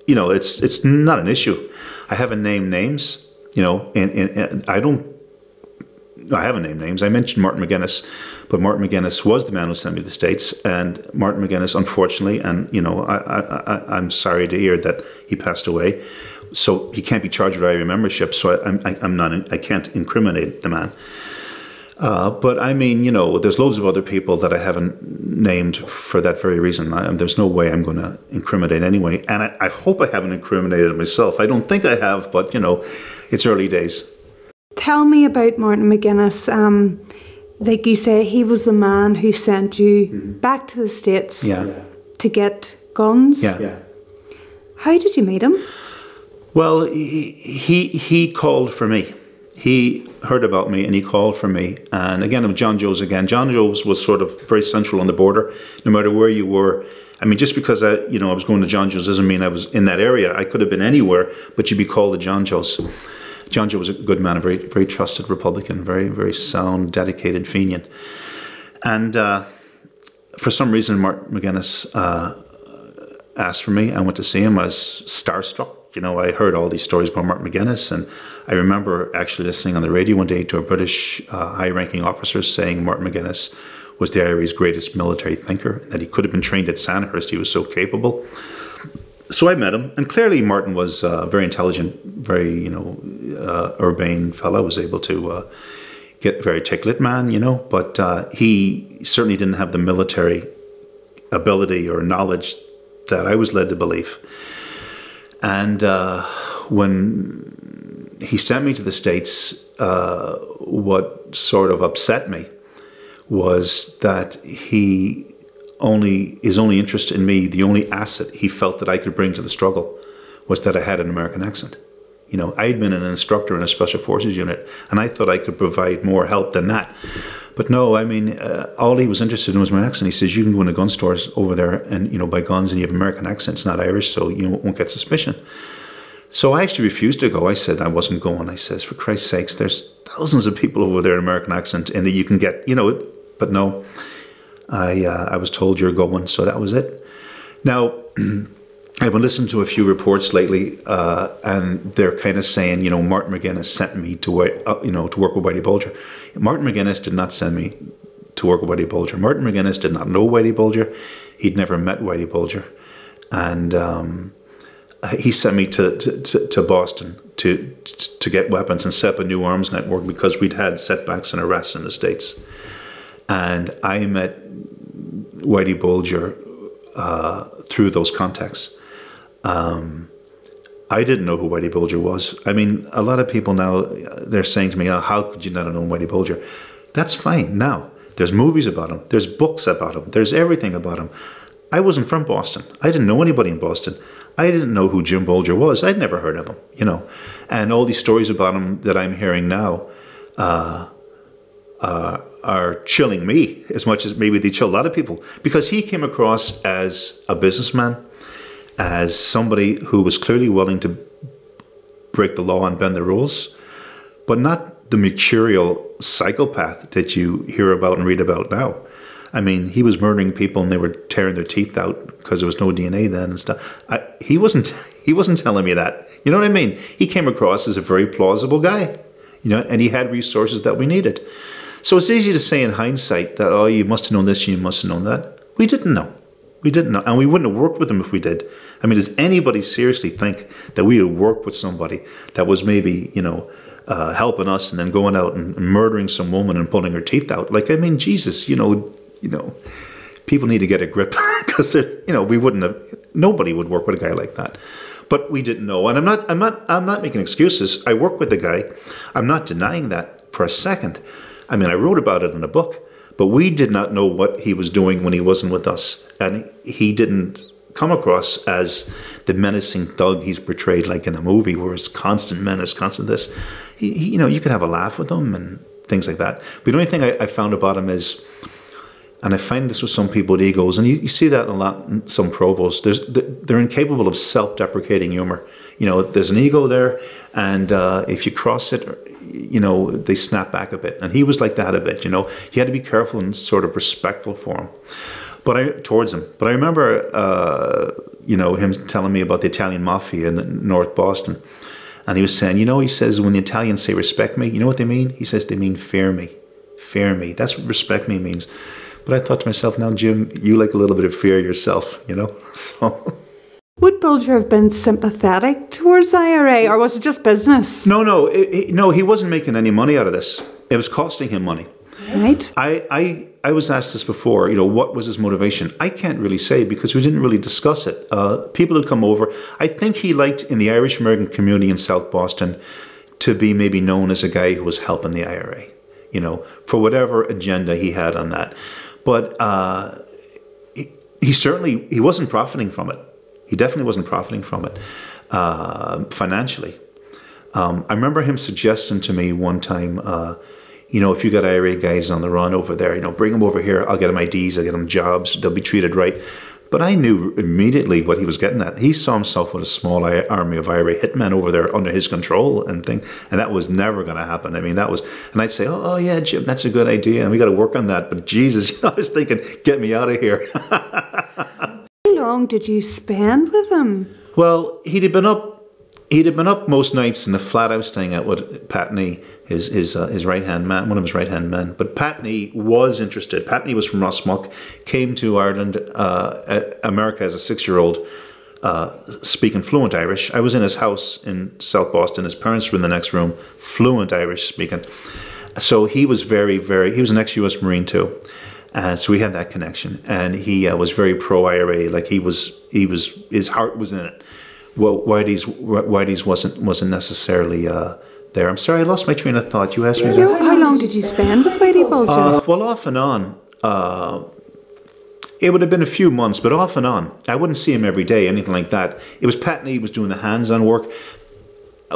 you know, it's it's not an issue. I haven't named names. You know, and, and, and I don't. I haven't named names. I mentioned Martin McGuinness, but Martin McGuinness was the man who sent me to the states, and Martin McGuinness, unfortunately, and you know, I, I'm sorry to hear that he passed away. So he can't be charged with IRA membership. So I, I'm, I, I'm not. I can't incriminate the man. Uh, but I mean, you know, there's loads of other people that I haven't named for that very reason. I, there's no way I'm going to incriminate anyway. And I, I hope I haven't incriminated myself. I don't think I have, but, you know, it's early days. Tell me about Martin McGuinness. Um, like you say, he was the man who sent you mm-hmm. back to the States Yeah. to get guns. Yeah. yeah. How did you meet him? Well, he, he he called for me. He heard about me and he called for me. And again, with John Joes again. John Joes was sort of very central on the border. No matter where you were, I mean, just because I you know I was going to John Joes doesn't mean I was in that area. I could have been anywhere, but you'd be called to John Joes. John was a good man, a very very trusted Republican, very very sound, dedicated Fenian. And uh, for some reason, Martin McGuinness uh, asked for me. I went to see him. I was starstruck. You know, I heard all these stories about Martin McGuinness, and I remember actually listening on the radio one day to a British uh, high-ranking officer saying Martin McGuinness was the IRA's greatest military thinker, and that he could have been trained at Sandhurst. He was so capable. So I met him, and clearly Martin was a very intelligent, very you know, uh, urbane fellow. Was able to uh, get very articulate man, you know, but uh, he certainly didn't have the military ability or knowledge that I was led to believe. And uh, when he sent me to the States, uh, what sort of upset me was that he only his only interest in me, the only asset he felt that I could bring to the struggle, was that I had an American accent. You know, I had been an instructor in a special forces unit, and I thought I could provide more help than that. But no, I mean, uh, all he was interested in was my accent. He says, "You can go into gun stores over there and you know buy guns, and you have American accents, not Irish, so you won't get suspicion." So I actually refused to go. I said I wasn't going. I says, "For Christ's sakes, there's thousands of people over there in American accent, and that you can get, you know." But no, I uh, I was told you're going, so that was it. Now. I've been listening to a few reports lately, uh, and they're kind of saying, you know, Martin McGuinness sent me to, work, uh, you know, to work with Whitey Bulger. Martin McGuinness did not send me to work with Whitey Bulger. Martin McGuinness did not know Whitey Bulger. He'd never met Whitey Bulger, and um, he sent me to, to, to, to Boston to to get weapons and set up a new arms network because we'd had setbacks and arrests in the states. And I met Whitey Bulger uh, through those contexts. Um, I didn't know who Whitey Bulger was. I mean, a lot of people now they're saying to me, oh, "How could you not have known Whitey Bulger?" That's fine. Now there's movies about him. There's books about him. There's everything about him. I wasn't from Boston. I didn't know anybody in Boston. I didn't know who Jim Bulger was. I'd never heard of him, you know. And all these stories about him that I'm hearing now uh, uh, are chilling me as much as maybe they chill a lot of people because he came across as a businessman, as somebody who was clearly willing to break the law and bend the rules, but not the mercurial psychopath that you hear about and read about now. I mean, he was murdering people and they were tearing their teeth out because there was no DNA then and stuff. I, he wasn't. He wasn't telling me that. You know what I mean? He came across as a very plausible guy, you know, and he had resources that we needed. So it's easy to say in hindsight that oh, you must have known this, you must have known that. We didn't know. We didn't know, and we wouldn't have worked with him if we did. I mean, does anybody seriously think that we would work with somebody that was maybe, you know, uh, helping us and then going out and murdering some woman and pulling her teeth out? Like, I mean, Jesus, you know, you know, people need to get a grip because you know we wouldn't have nobody would work with a guy like that but we didn't know and i'm not i'm not i'm not making excuses i work with the guy i'm not denying that for a second i mean i wrote about it in a book but we did not know what he was doing when he wasn't with us and he didn't come across as the menacing thug he's portrayed like in a movie where it's constant menace constant this he, he you know you could have a laugh with him and things like that but the only thing I, I found about him is and I find this with some people with egos, and you, you see that a lot in some Provos. There's, they're incapable of self-deprecating humor. You know, there's an ego there, and uh, if you cross it, you know, they snap back a bit. And he was like that a bit. You know, He had to be careful and sort of respectful for him, but I towards him. But I remember, uh, you know, him telling me about the Italian mafia in North Boston, and he was saying, you know, he says when the Italians say respect me, you know what they mean? He says they mean fear me, fear me. That's what respect me means. But I thought to myself, now, Jim, you like a little bit of fear yourself, you know? So. Would Bulger have been sympathetic towards IRA, or was it just business? No, no, it, it, no. He wasn't making any money out of this. It was costing him money. Right. I, I, I was asked this before. You know, what was his motivation? I can't really say because we didn't really discuss it. Uh, people had come over. I think he liked in the Irish American community in South Boston to be maybe known as a guy who was helping the IRA. You know, for whatever agenda he had on that. But uh, he, he, certainly he wasn't profiting from it. He definitely wasn't profiting from it uh, financially. Um, I remember him suggesting to me one time, uh, you know, if you got IRA guys on the run over there, you know, bring them over here. I'll get them IDs. I'll get them jobs. They'll be treated right. But I knew immediately what he was getting at. He saw himself with a small army of IRA hitmen over there under his control and thing, and that was never going to happen. I mean, that was, and I'd say, oh, oh, yeah, Jim, that's a good idea, and we got to work on that. But Jesus, you know, I was thinking, get me out of here. How long did you spend with him? Well, he'd been up he'd have been up most nights in the flat I was staying at with Pat Nee, his his uh, his right hand man, one of his right hand men. But Pat Nee was interested. Pat Nee was from Rosmuc, came to Ireland, uh, America as a six year old. Uh, speaking fluent Irish. I was in his house in South Boston. His parents were in the next room, fluent Irish speaking. So he was very, very, he was an ex US Marine too. And so we had that connection. And he uh, was very pro IRA. Like he was, he was, his heart was in it well, Whitey's Whitey's wasn't wasn't necessarily uh, there. I'm sorry, I lost my train of thought. You asked me. No, how long did you spend with Whitey Bulger? Uh, well, off and on. Uh, it would have been a few months, but off and on. I wouldn't see him every day, anything like that. It was Pat Patney was doing the hands-on work.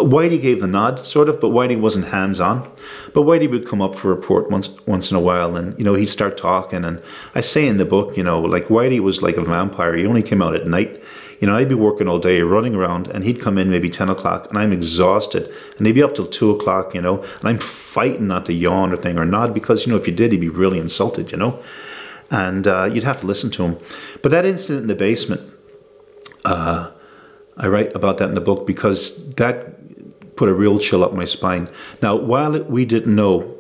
Whitey gave the nod, sort of, but Whitey wasn't hands-on. But Whitey would come up for a report once once in a while, and you know he'd start talking. And I say in the book, you know, like Whitey was like a vampire. He only came out at night you know, I'd be working all day, running around, and he'd come in maybe 10 o'clock, and I'm exhausted. And he'd be up till 2 o'clock, you know, and I'm fighting not to yawn or thing or nod because, you know, if you did, he'd be really insulted, you know. And uh, you'd have to listen to him. But that incident in the basement, uh, I write about that in the book because that put a real chill up my spine. Now, while we didn't know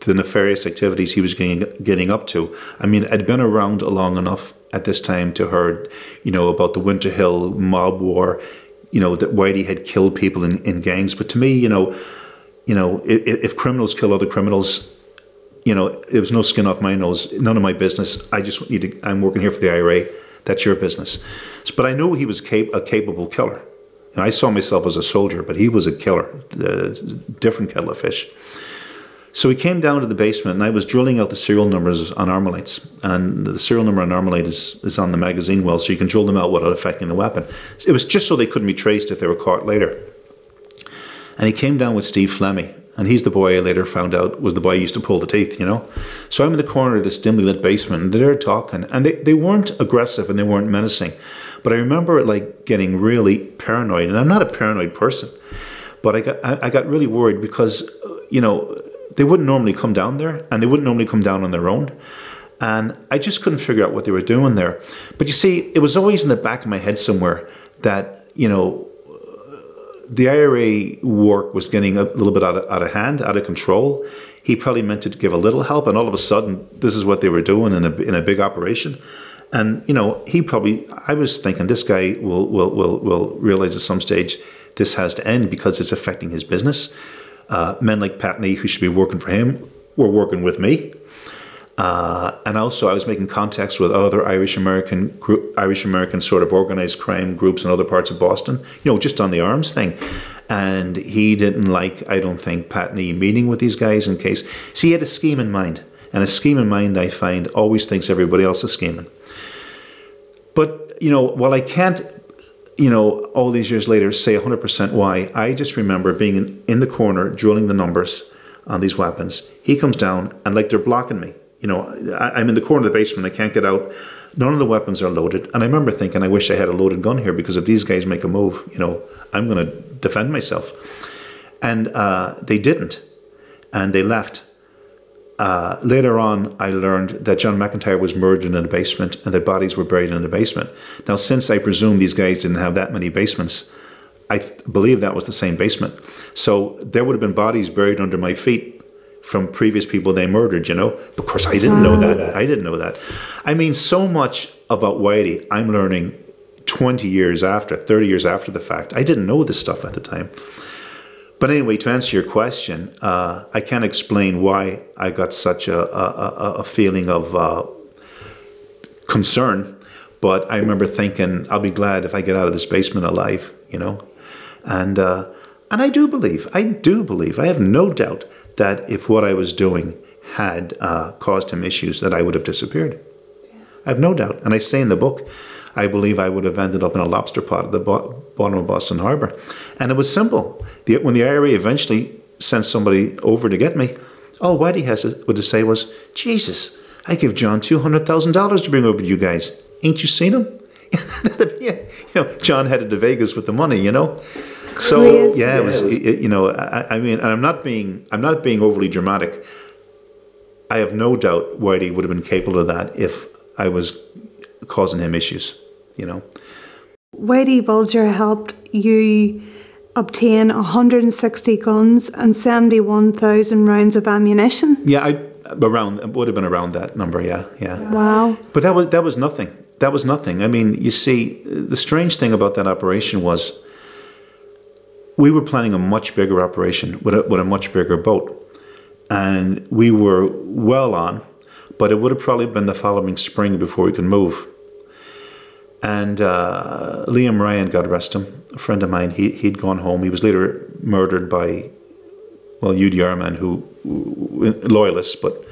the nefarious activities he was getting, getting up to, I mean, I'd been around long enough at this time to heard, you know, about the Winter Hill mob war, you know, that Whitey had killed people in, in gangs. But to me, you know, you know, if, if criminals kill other criminals, you know, it was no skin off my nose, none of my business. I just need to, I'm working here for the IRA. That's your business. But I knew he was cap- a capable killer. And I saw myself as a soldier, but he was a killer, uh, different kettle of fish. So we came down to the basement, and I was drilling out the serial numbers on Armalites. And the serial number on Armalite is, is on the magazine well, so you can drill them out without affecting the weapon. It was just so they couldn't be traced if they were caught later. And he came down with Steve Flemmi, and he's the boy I later found out was the boy I used to pull the teeth, you know. So I'm in the corner of this dimly lit basement, and they're talking, and they, they weren't aggressive and they weren't menacing. But I remember like getting really paranoid, and I'm not a paranoid person, but I got I, I got really worried because uh, you know they wouldn't normally come down there, and they wouldn't normally come down on their own. And I just couldn't figure out what they were doing there. But you see, it was always in the back of my head somewhere that, you know, uh, the IRA work was getting a little bit out of, out of hand, out of control. He probably meant to give a little help, and all of a sudden, this is what they were doing in a, in a big operation. And you know, he probably I was thinking this guy will will will will realize at some stage this has to end because it's affecting his business. Uh, men like Pat Nee, who should be working for him, were working with me. Uh, and also, I was making contacts with other Irish American Irish American sort of organized crime groups in other parts of Boston. You know, just on the arms thing. And he didn't like, I don't think, Pat Nee meeting with these guys in case. See, he had a scheme in mind, and a scheme in mind, I find, always thinks everybody else is scheming. But you know, while I can't, you know, all these years later say 100% why, I just remember being in, in the corner drilling the numbers on these weapons. He comes down and like they're blocking me. You know, I, I'm in the corner of the basement. I can't get out. None of the weapons are loaded. And I remember thinking, I wish I had a loaded gun here because if these guys make a move, you know, I'm going to defend myself. And uh, they didn't. And they left. Uh, later on, I learned that John McIntyre was murdered in a basement and their bodies were buried in a basement. Now, since I presume these guys didn't have that many basements, I believe that was the same basement. So there would have been bodies buried under my feet from previous people they murdered, you know? Of course, I didn't know that. I didn't know that. I mean, so much about Whitey I'm learning 20 years after, 30 years after the fact. I didn't know this stuff at the time. But anyway, to answer your question, uh, I can't explain why I got such a, a, a feeling of uh, concern. But I remember thinking, I'll be glad if I get out of this basement alive, you know? And, uh, and I do believe, I do believe, I have no doubt that if what I was doing had uh, caused him issues, that I would have disappeared. I have no doubt. And I say in the book, I believe I would have ended up in a lobster pot at the bottom of Boston Harbor. And it was simple. The, when the IRA eventually sent somebody over to get me, all Whitey has to, would to say was, Jesus, I give John $200,000 to bring over to you guys. Ain't you seen him? you know, John headed to Vegas with the money, you know. So yeah, it was. It, you know, I, I, mean, and I'm not being I'm not being overly dramatic. I have no doubt Whitey would have been capable of that if I was causing him issues. You know. Whitey Bulger helped you obtain 160 guns and 71,000 rounds of ammunition. Yeah, I around it would have been around that number. Yeah, yeah. Wow. But that was that was nothing. That was nothing. I mean, you see, the strange thing about that operation was we were planning a much bigger operation with a, with a much bigger boat. And we were well on, but it would have probably been the following spring before we could move. And uh, Liam Ryan, God rest him, a friend of mine, he, he'd gone home. He was later murdered by, well, UDR men who, loyalists, but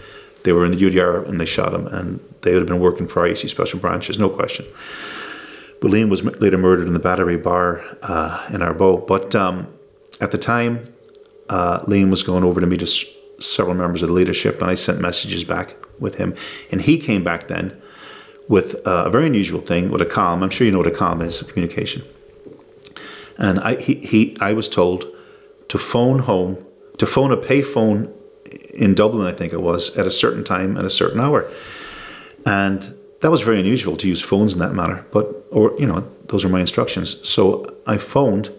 they were in the UDR and they shot him. And they would have been working for RUC Special Branches, no question. But Liam was later murdered in the Battery Bar uh, in Arboe. But um, at the time, uh, Liam was going over to meet us, several members of the leadership, and I sent messages back with him. And he came back then with uh, a very unusual thing, with a comm. I'm sure you know what a comm is, communication. And I, he, he, I was told to phone home, to phone a payphone in Dublin, I think it was, at a certain time at a certain hour. And that was very unusual to use phones in that manner, but, or, you know, those were my instructions. So I phoned,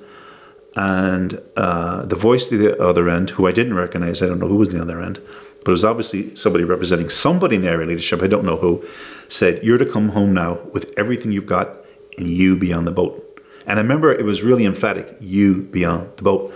and uh, the voice at the other end, who I didn't recognize, I don't know who was the other end, but it was obviously somebody representing somebody in the area leadership, I don't know who, said, You're to come home now with everything you've got and you be on the boat. And I remember it was really emphatic, you be on the boat.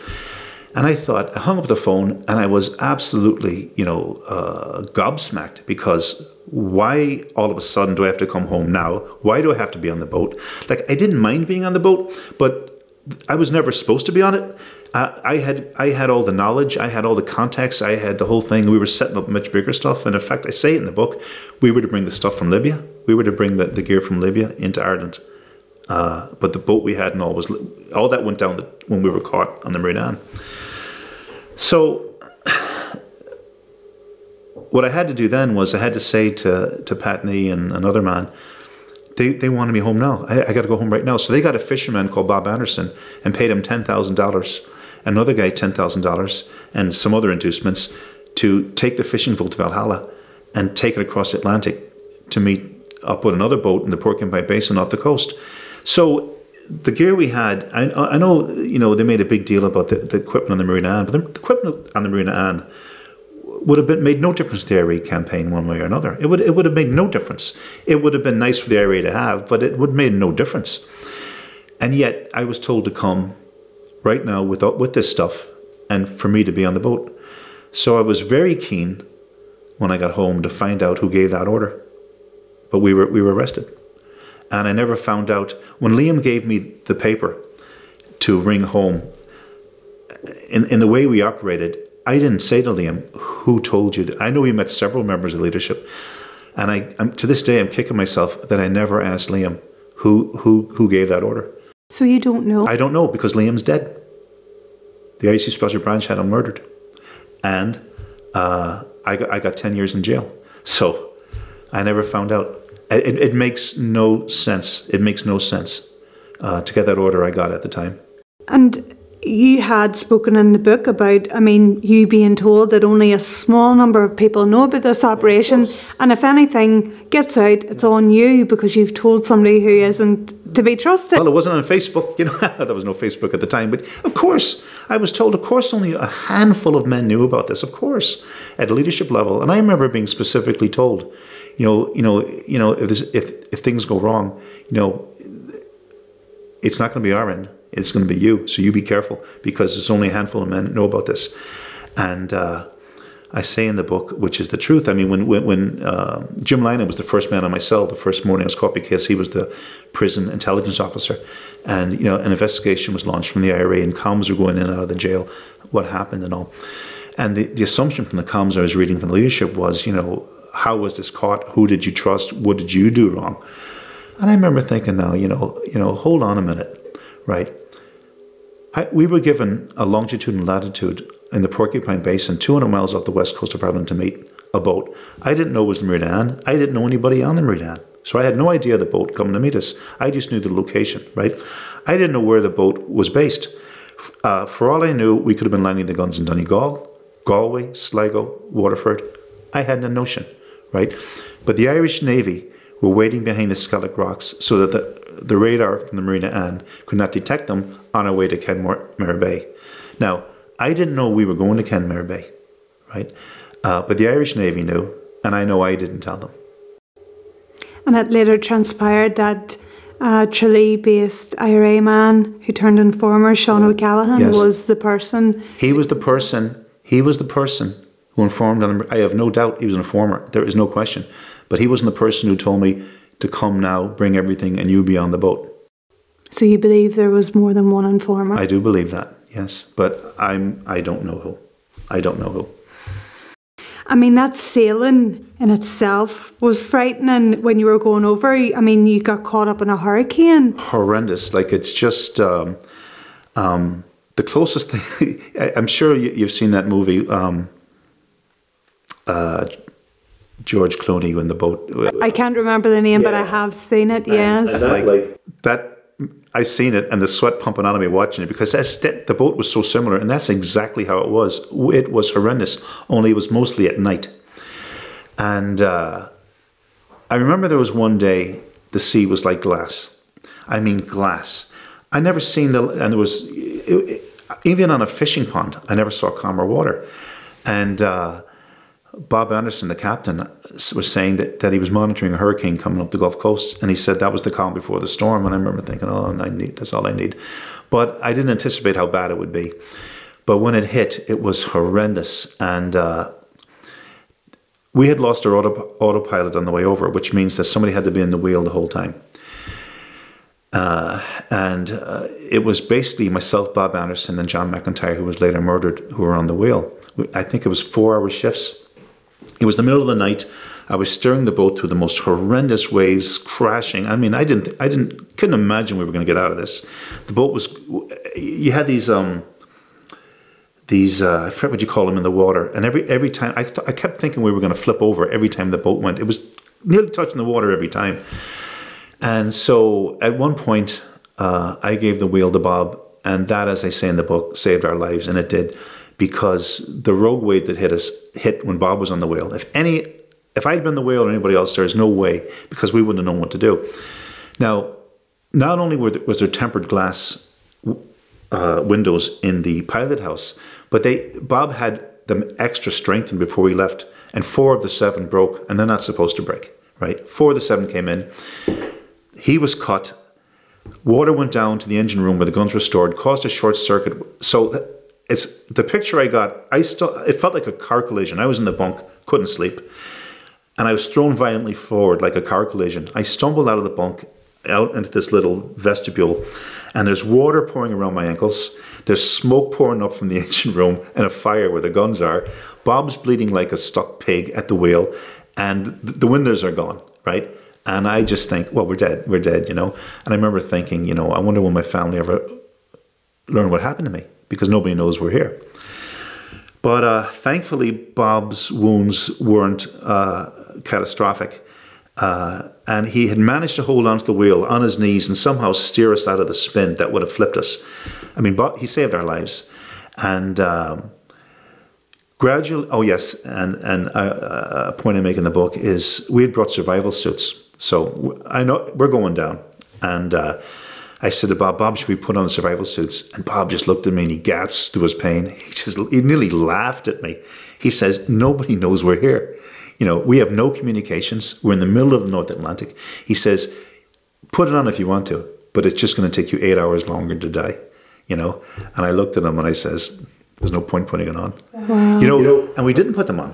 And I thought, I hung up the phone and I was absolutely, you know, uh, gobsmacked because why all of a sudden do I have to come home now? Why do I have to be on the boat? Like, I didn't mind being on the boat, but I was never supposed to be on it. I had I had all the knowledge, I had all the contacts, I had the whole thing. We were setting up much bigger stuff, and in fact, I say it in the book. We were to bring the stuff from Libya. We were to bring the, the gear from Libya into Ireland. Uh, but the boat we had and all was all that went down the, when we were caught on the Marita Ann. So what I had to do then was I had to say to to Pat Nee and another man, they, they wanted me home now. I, I got to go home right now. So they got a fisherman called Bob Anderson and paid him ten thousand dollars. Another guy ten thousand dollars and some other inducements to take the fishing boat to Valhalla and take it across the Atlantic to meet up with another boat in the Porcupine Basin off the coast. So the gear we had, I, I know you know they made a big deal about the, the equipment on the Marita Ann, but the equipment on the Marita Ann would have been made no difference to the IRA campaign one way or another. It would it would have made no difference. It would have been nice for the IRA to have, but it would have made no difference. And yet I was told to come right now with with this stuff and for me to be on the boat. So I was very keen when I got home to find out who gave that order. But we were we were arrested. And I never found out when Liam gave me the paper to ring home in, in the way we operated, I didn't say to Liam, who told you? I know we met several members of leadership, and I I'm, to this day I'm kicking myself that I never asked Liam who who who gave that order. So you don't know? I don't know because Liam's dead. The RUC Special Branch had him murdered, and uh, I got I got ten years in jail. So I never found out. It, it makes no sense. It makes no sense uh, to get that order I got at the time. And you had spoken in the book about, I mean, you being told that only a small number of people know about this operation, and if anything gets out, it's on you because you've told somebody who isn't to be trusted. Well, it wasn't on Facebook, you know, there was no Facebook at the time, but of course, I was told, of course, only a handful of men knew about this, of course, at a leadership level, and I remember being specifically told, you know, you know, you know, if if if things go wrong, you know, it's not going to be our end it's going to be you. So you be careful because there's only a handful of men that know about this. And uh, I say in the book, which is the truth. I mean, when when, when uh, Jim Lynagh was the first man on my cell the first morning I was caught because he was the prison intelligence officer, and you know an investigation was launched from the IRA and comms were going in and out of the jail, what happened and all. And the, the assumption from the comms I was reading from the leadership was, you know, how was this caught? Who did you trust? What did you do wrong? And I remember thinking, now, you know, you know, hold on a minute, right? I, we were given a longitude and latitude in the Porcupine Basin, 200 miles off the west coast of Ireland, to meet a boat. I didn't know it was the Marita Ann. I didn't know anybody on the Marita Ann. So I had no idea the boat coming to meet us. I just knew the location, right? I didn't know where the boat was based. Uh, for all I knew, we could have been landing the guns in Donegal, Galway, Sligo, Waterford. I had no notion, right? But the Irish Navy were waiting behind the Skellig Rocks so that the, the radar from the Marita Ann could not detect them on our way to Kenmare Bay. Now, I didn't know we were going to Kenmare Bay, right? Uh, but the Irish Navy knew, and I know I didn't tell them. And it later transpired that a Tralee based IRA man who turned informer, Sean O'Callaghan, yes. was the person. He was the person, he was the person who informed them. I have no doubt he was an informer, there is no question. But he wasn't the person who told me to come now, bring everything, and you be on the boat. So you believe there was more than one informer? I do believe that, yes. But I'm I don't know who. I don't know who. I mean, that sailing in itself was frightening when you were going over. I mean, you got caught up in a hurricane. Horrendous. Like, it's just um, um, the closest thing. I'm sure you've seen that movie, um, uh, George Clooney in the boat. I can't remember the name, yeah. but I have seen it, yes. And that, like, that I seen it and the sweat pumping out of me watching it because that's, the boat was so similar and that's exactly how it was. It was horrendous, only it was mostly at night. And uh, I remember there was one day the sea was like glass. I mean glass. I never seen the and there was it, it, even on a fishing pond. I never saw calmer water. And uh, Bob Anderson, the captain, was saying that, that he was monitoring a hurricane coming up the Gulf Coast, and he said that was the calm before the storm. And I remember thinking, "Oh, I need that's all I need," but I didn't anticipate how bad it would be. But when it hit, it was horrendous, and uh, we had lost our auto, autopilot on the way over, which means that somebody had to be in the wheel the whole time. Uh, and uh, it was basically myself, Bob Anderson, and John McIntyre, who was later murdered, who were on the wheel. I think it was four hour shifts. It was the middle of the night. I was steering the boat through the most horrendous waves, crashing. I mean, I didn't, I didn't, couldn't imagine we were going to get out of this. The boat was, you had these, um, these, uh, I forget what you call them in the water, and every every time I, I kept thinking we were going to flip over every time the boat went. It was nearly touching the water every time. And so at one point, uh, I gave the wheel to Bob, and that, as I say in the book, saved our lives, and it did because the rogue wave that hit us hit when Bob was on the wheel. If any, if I'd been the whale or anybody else, there's no way because we wouldn't have known what to do. Now, not only were there, was there tempered glass uh, windows in the pilot house, but they Bob had them extra strengthened before we left, and four of the seven broke, and they're not supposed to break. Right, four of the seven came in. He was cut. Water went down to the engine room where the guns were stored, caused a short circuit. So it's the picture I got. I still it felt like a car collision. I was in the bunk, couldn't sleep, and I was thrown violently forward like a car collision. I stumbled out of the bunk, out into this little vestibule, and there's water pouring around my ankles. There's smoke pouring up from the engine room and a fire where the guns are. Bob's bleeding like a stuck pig at the wheel, and the windows are gone. Right. And I just think, well, we're dead. We're dead, you know. And I remember thinking, you know, I wonder will my family ever learn what happened to me because nobody knows we're here. But uh, thankfully, Bob's wounds weren't uh, catastrophic. Uh, and he had managed to hold onto the wheel on his knees and somehow steer us out of the spin that would have flipped us. I mean, Bob, he saved our lives. And um, gradually, oh, yes, and, and uh, a point I make in the book is we had brought survival suits. So I know we're going down. And uh, I said to Bob, Bob, should we put on the survival suits? And Bob just looked at me and he gasped through his pain. He just he nearly laughed at me. He says, Nobody knows we're here. You know, we have no communications. We're in the middle of the North Atlantic. He says, Put it on if you want to, but it's just going to take you eight hours longer to die. You know? And I looked at him and I says, There's no point putting it on. Wow. You, know, you know, and we didn't put them on.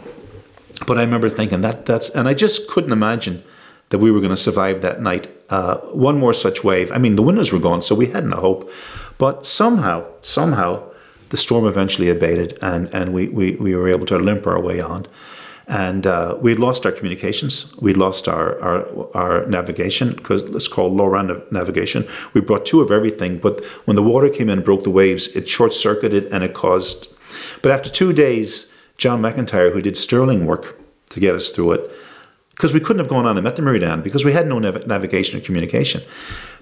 But I remember thinking that that's and I just couldn't imagine that we were going to survive that night. Uh, one more such wave. I mean, the windows were gone, so we had no hope. But somehow, somehow, the storm eventually abated, and, and we, we, we were able to limp our way on. And uh, we'd lost our communications. We'd lost our, our, our navigation, because it's called LORAN navigation. We brought two of everything, but when the water came in and broke the waves, it short-circuited and it caused... But after two days, John McIntyre, who did sterling work to get us through it, because we couldn't have gone on and met the Meridian because we had no nav- navigation or communication.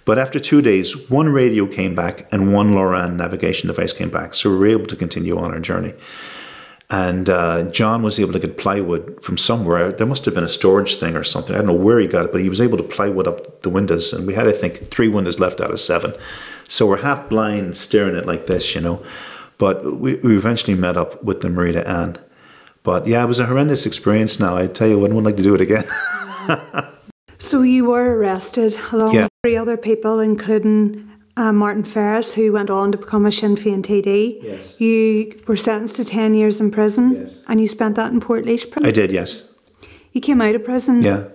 But after two days, one radio came back and one LORAN navigation device came back. So we were able to continue on our journey. And uh, John was able to get plywood from somewhere. There must have been a storage thing or something. I don't know where he got it, but he was able to plywood up the windows. And we had, I think, three windows left out of seven. So we're half blind staring at it like this, you know. But we, we eventually met up with the Marita Ann. But yeah, it was a horrendous experience now. I tell you, I wouldn't like to do it again. so you were arrested along yeah. with three other people, including uh, Martin Ferris, who went on to become a Sinn Féin TD. Yes. You were sentenced to 10 years in prison, yes. and you spent that in Portlaoise prison. I did, yes. You came out of prison. Yeah.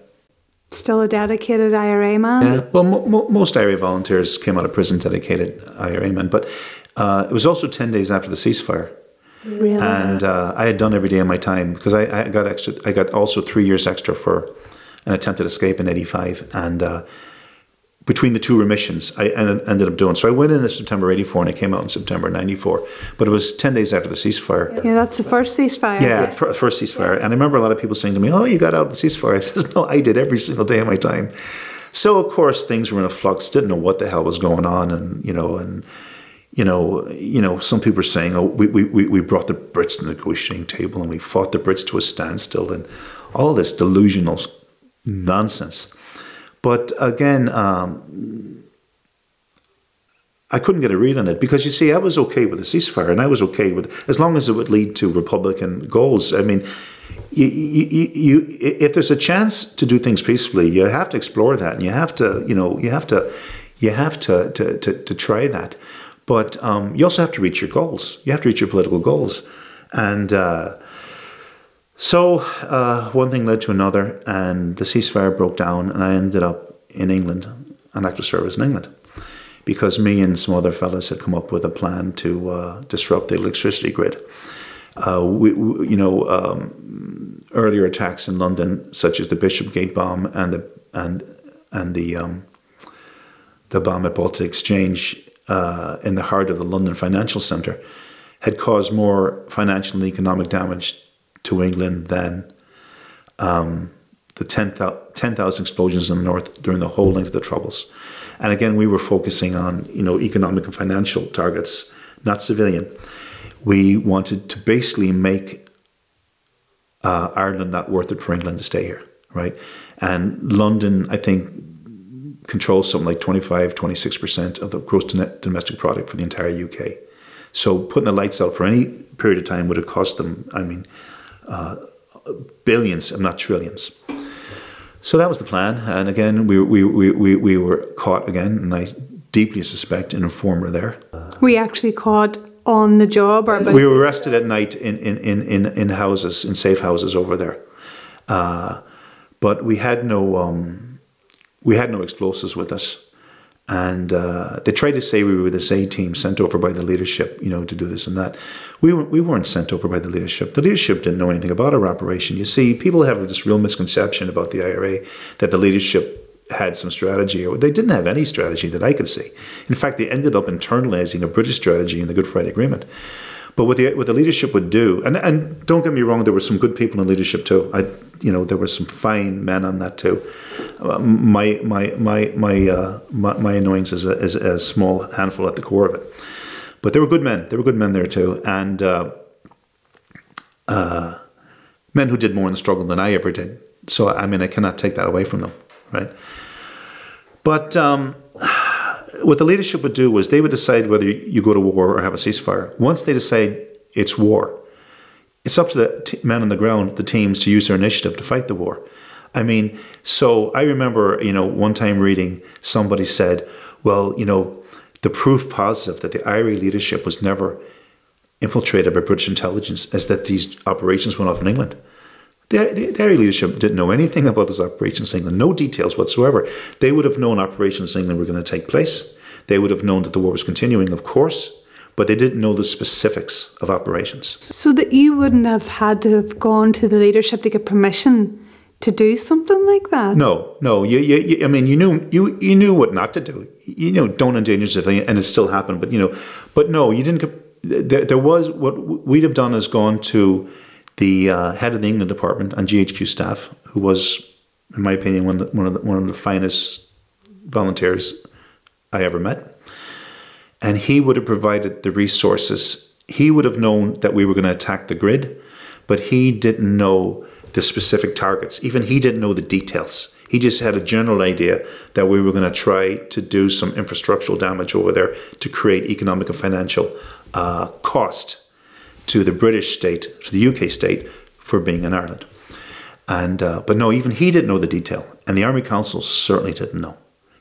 Still a dedicated IRA man? Yeah. Well, mo- mo- most IRA volunteers came out of prison dedicated IRA men, but uh, it was also 10 days after the ceasefire. Really? And uh, I had done every day of my time because I, I, got extra. I got also three years extra for an attempted escape in '85, and uh, between the two remissions, I ended up doing. So I went in in September '84, and I came out in September '94. But it was ten days after the ceasefire. Yeah, that's the first ceasefire. Yeah, first ceasefire. And I remember a lot of people saying to me, "Oh, you got out of the ceasefire." I says, "No, I did every single day of my time." So of course things were in a flux. Didn't know what the hell was going on, and you know, and you know, you know, some people are saying, "Oh, we, we, we brought the Brits to the negotiating table and we fought the Brits to a standstill," and all this delusional nonsense. But again, um, I couldn't get a read on it because you see, I was okay with the ceasefire, and I was okay with as long as it would lead to Republican goals. I mean, you, you, you, if there's a chance to do things peacefully, you have to explore that, and you have to, you know, you have to, you have to to, to, to try that. But um, you also have to reach your goals. You have to reach your political goals, and uh, so uh, one thing led to another, and the ceasefire broke down, and I ended up in England, on active service in England, because me and some other fellas had come up with a plan to uh, disrupt the electricity grid. Uh, we, we, you know, um, earlier attacks in London, such as the Bishopsgate bomb and the and and the um, the bomb at Baltic Exchange uh, in the heart of the London financial centre, had caused more financial and economic damage to England than um, the 10,000 10, explosions in the north during the whole length of the Troubles. And again, we were focusing on you know economic and financial targets, not civilian we wanted to basically make uh, Ireland not worth it for England to stay here, right? And London, I think, controls something like 25, 26% of the gross domestic product for the entire UK. So putting the lights out for any period of time would have cost them, I mean, uh, billions, if not trillions. So that was the plan. And again, we, we, we, we were caught again, and I deeply suspect an informer there. We actually caught on the job or we were arrested at night in, in, in, in, in houses in safe houses over there uh, but we had no um, we had no explosives with us and uh, they tried to say we were this A team sent over by the leadership, you know, to do this and that. We weren't, we weren't sent over by the leadership. The leadership didn't know anything about our operation. You see, people have this real misconception about the IRA that the leadership had some strategy, or they didn't have any strategy that I could see. In fact, they ended up internalizing a British strategy in the Good Friday Agreement. But what the what the leadership would do, and and don't get me wrong, there were some good people in leadership too. I, you know, there were some fine men on that too. Uh, my my my my, uh, my my annoyance is a, is a small handful at the core of it. But there were good men. There were good men there too, and uh, uh men who did more in the struggle than I ever did. So I mean, I cannot take that away from them, right? But um, what the leadership would do was they would decide whether you go to war or have a ceasefire. Once they decide it's war, it's up to the men on the ground, the teams, to use their initiative to fight the war. I mean, so I remember, you know, one time reading somebody said, well, you know, the proof positive that the IRA leadership was never infiltrated by British intelligence is that these operations went off in England. The, the, leadership didn't know anything about this Operations England, no details whatsoever. They would have known Operations in England were going to take place. They would have known that the war was continuing, of course, but they didn't know the specifics of operations. So that you wouldn't have had to have gone to the leadership to get permission to do something like that? No, no. You, you, you, I mean, you knew you you knew what not to do. You know, don't endanger civilians, and it still happened. But you know, but no, you didn't. There, there was what we'd have done is gone to the uh, head of the England department and GHQ staff, who was, in my opinion, one of the, one of the, one of the finest volunteers I ever met. And he would have provided the resources. He would have known that we were going to attack the grid, but he didn't know the specific targets. Even he didn't know the details. He just had a general idea that we were going to try to do some infrastructural damage over there to create economic and financial uh, cost to the British state, to the UK state, for being in Ireland. And uh, but no, even he didn't know the detail, and the Army Council certainly didn't know.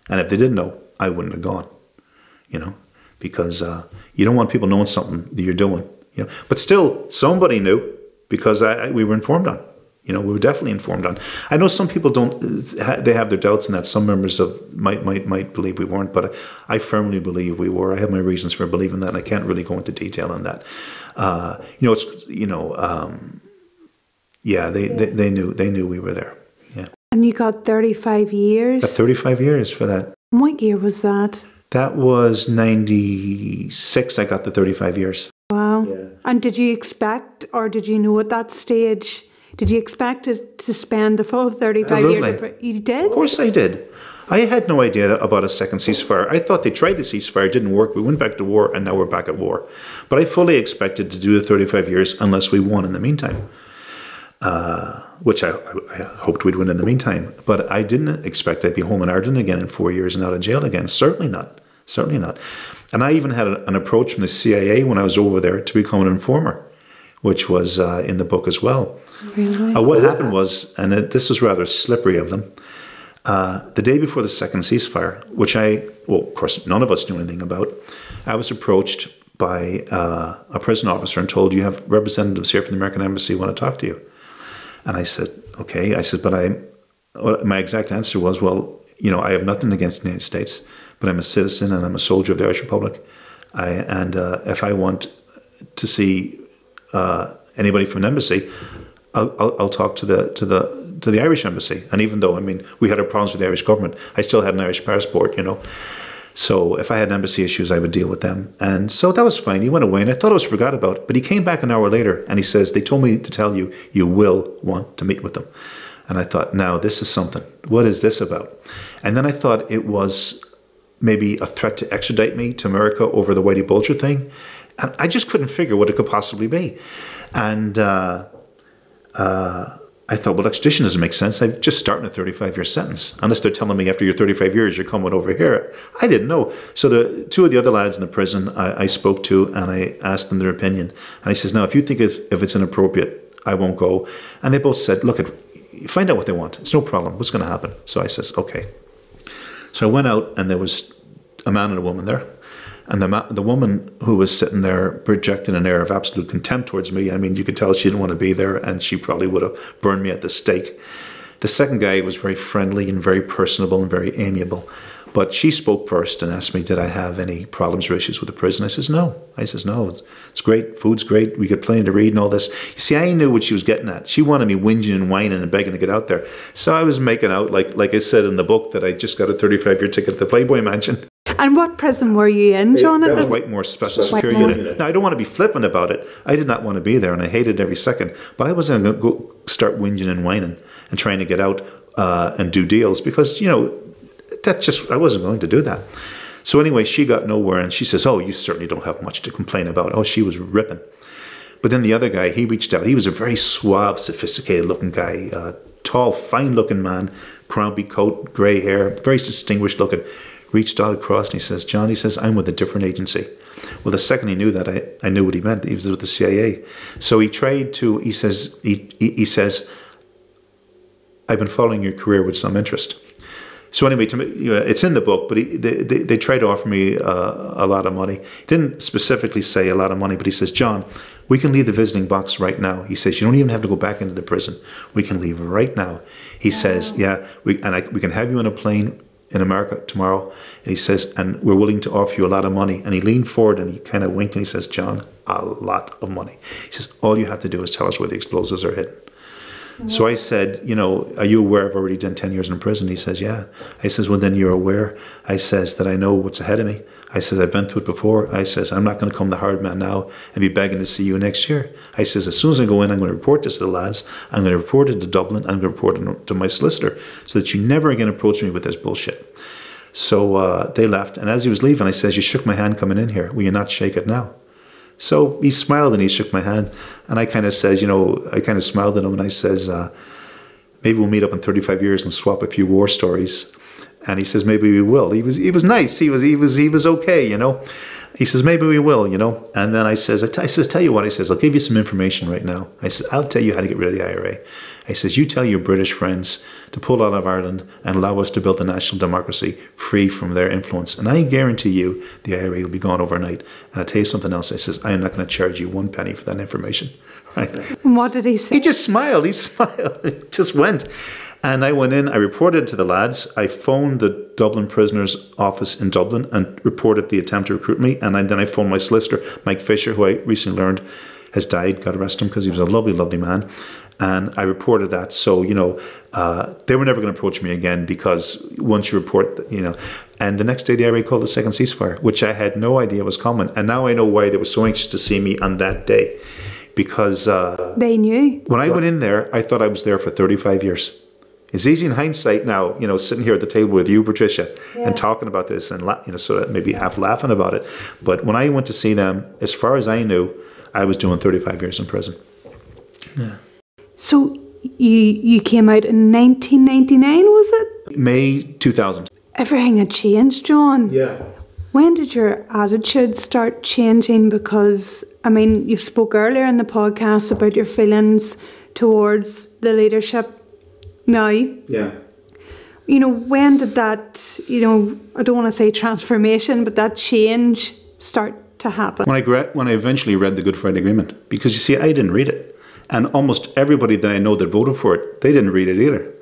And if they didn't know, I wouldn't have gone. You know, because uh, you don't want people knowing something that you're doing. You know, but still, somebody knew because I, I, we were informed on. You know, we were definitely informed on. I know some people don't; they have their doubts in that. Some members of might might might believe we weren't, but I, I firmly believe we were. I have my reasons for believing that. And I can't really go into detail on that. Uh, you know, it's you know, um, yeah, they, They, they knew they knew we were there. Yeah. And you got thirty five years. Got thirty five years for that. What year was that? That was ninety six. I got the thirty five years. Wow. Yeah. And did you expect, or did you know at that stage? Did you expect to, to spend the full 35 Absolutely. years? You did? Of course I did. I had no idea about a second ceasefire. I thought they tried the ceasefire, didn't work. We went back to war, and now we're back at war. But I fully expected to do the 35 years unless we won in the meantime, uh, which I, I, hoped we'd win in the meantime. But I didn't expect I'd be home in Ireland again in four years and out of jail again. Certainly not. Certainly not. And I even had an approach from the CIA when I was over there to become an informer which was uh, in the book as well. Really? Uh, what happened was, and it, this was rather slippery of them, uh, the day before the second ceasefire, which I, well, of course, none of us knew anything about, I was approached by uh, a prison officer and told, You have representatives here from the American Embassy want to talk to you. And I said, Okay. I said, But I, my exact answer was, Well, you know, I have nothing against the United States, but I'm a citizen and I'm a soldier of the Irish Republic. I, and uh, if I want to see uh, anybody from an embassy, I'll, I'll, I'll, talk to the to the to the Irish embassy. And even though I mean we had our problems with the Irish government, I still had an Irish passport, you know. So if I had embassy issues, I would deal with them. And so that was fine. He went away, and I thought I was forgot about. But he came back an hour later, and he says, "They told me to tell you you will want to meet with them." And I thought, now this is something. What is this about? And then I thought it was maybe a threat to extradite me to America over the Whitey Bulger thing. And I just couldn't figure what it could possibly be. And uh, uh, I thought, well, extradition doesn't make sense. I'm just starting a 35 year sentence. Unless they're telling me after your 35 years, you're coming over here. I didn't know. So the two of the other lads in the prison I, I spoke to and I asked them their opinion. And he says, now, if you think if, if it's inappropriate, I won't go. And they both said, look, find out what they want. It's no problem. What's going to happen? So I says, okay. So I went out and there was a man and a woman there. And the, ma- the woman who was sitting there projecting an air of absolute contempt towards me, I mean, you could tell she didn't want to be there and she probably would have burned me at the stake. The second guy was very friendly and very personable and very amiable. But she spoke first and asked me, did I have any problems or issues with the prison? I says, no. I says, no, it's, it's great. Food's great. We get plenty to read and all this. You see, I knew what she was getting at. She wanted me whinging and whining and begging to get out there. So I was making out, like, like I said in the book, that I just got a 35 year ticket to the Playboy Mansion. And what prison were you in, John? That was Whitemoor Special Security Unit. Now, I don't want to be flippant about it. I did not want to be there, and I hated every second. But I wasn't going to go start whinging and whining and trying to get out uh, and do deals because, you know, that just, I wasn't going to do that. So anyway, she got nowhere, and she says, "Oh, you certainly don't have much to complain about." Oh, she was ripping. But then the other guy, he reached out. He was a very suave, sophisticated-looking guy, uh, tall, fine-looking man, Crombie coat, grey hair, very distinguished-looking reached out across and he says, John, he says, I'm with a different agency. Well, the second he knew that, I, I knew what he meant. He was with the CIA. So he tried to, he says, he, he says, I've been following your career with some interest. So anyway, to me, you know, it's in the book, but he, they, they, they tried to offer me uh, a lot of money. He didn't specifically say a lot of money, but he says, John, we can leave the visiting box right now. He says, you don't even have to go back into the prison. We can leave right now. He wow. says, yeah, we, and I, we can have you on a plane in America tomorrow. And he says, and we're willing to offer you a lot of money. And he leaned forward and he kind of winked and he says, John, a lot of money. He says, all you have to do is tell us where the explosives are hidden. So I said, you know, are you aware I've already done 10 years in prison? He says, yeah. I says, well, then you're aware. I says that I know what's ahead of me. I says, I've been through it before. I says, I'm not going to come the hard man now and be begging to see you next year. I says, as soon as I go in, I'm going to report this to the lads. I'm going to report it to Dublin. I'm going to report it to my solicitor so that you never again approach me with this bullshit. So uh, they left. And as he was leaving, I says, you shook my hand coming in here. Will you not shake it now? So he smiled and he shook my hand. And I kind of says, you know, I kind of smiled at him and I says, uh, maybe we'll meet up in 35 years and swap a few war stories. And he says, maybe we will. He was, he was nice. He was, he was, he was okay, you know. He says, maybe we will, you know. And then I says, I, t- I says, tell you what, I says, I'll give you some information right now. I says, I'll tell you how to get rid of the IRA. I says, you tell your British friends to pull out of Ireland and allow us to build a national democracy free from their influence. And I guarantee you the IRA will be gone overnight. And I'll tell you something else. I says, I am not going to charge you one penny for that information. Right. And what did he say? He just smiled. He smiled. He just went. And I went in, I reported to the lads. I phoned the Dublin prisoners office in Dublin and reported the attempt to recruit me. And then I phoned my solicitor, Mike Fisher, who I recently learned has died. God rest him, because he was a lovely, lovely man. And I reported that. So, you know, uh, they were never going to approach me again because once you report, you know. And the next day, the IRA called the second ceasefire, which I had no idea was coming. And now I know why they were so anxious to see me on that day because uh, they knew. When I went in there, I thought I was there for 35 years. It's easy in hindsight now, you know, sitting here at the table with you, Patricia, yeah. and talking about this and, you know, sort of maybe half laughing about it. But when I went to see them, as far as I knew, I was doing 35 years in prison. Yeah. So you you came out in 1999, was it? May 2000. Everything had changed, John. Yeah. When did your attitude start changing? Because I mean, you spoke earlier in the podcast about your feelings towards the leadership. Now, Yeah. you know, when did that? You know, I don't want to say transformation, but that change start to happen. When I when I eventually read the Good Friday Agreement, because you see, I didn't read it, and almost everybody that I know that voted for it, they didn't read it either.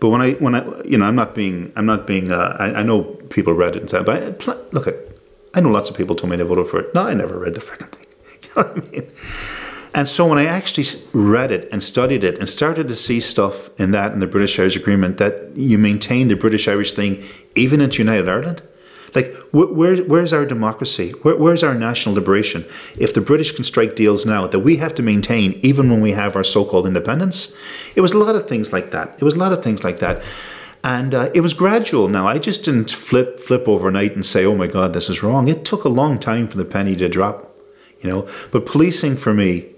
But when I when I you know I'm not being I'm not being uh, I, I know people read it and said, but I, look at I know lots of people told me they voted for it. No, I never read the freaking thing. You know what I mean? And so when I actually read it and studied it and started to see stuff in that in the British Irish Agreement that you maintain the British Irish thing even into United Ireland, like wh- where where's our democracy? Where, where's our national liberation? If the British can strike deals now that we have to maintain even when we have our so-called independence, it was a lot of things like that. It was a lot of things like that. And uh, it was gradual. Now I just didn't flip flip overnight and say, "Oh my God, this is wrong." It took a long time for the penny to drop, you know. But policing for me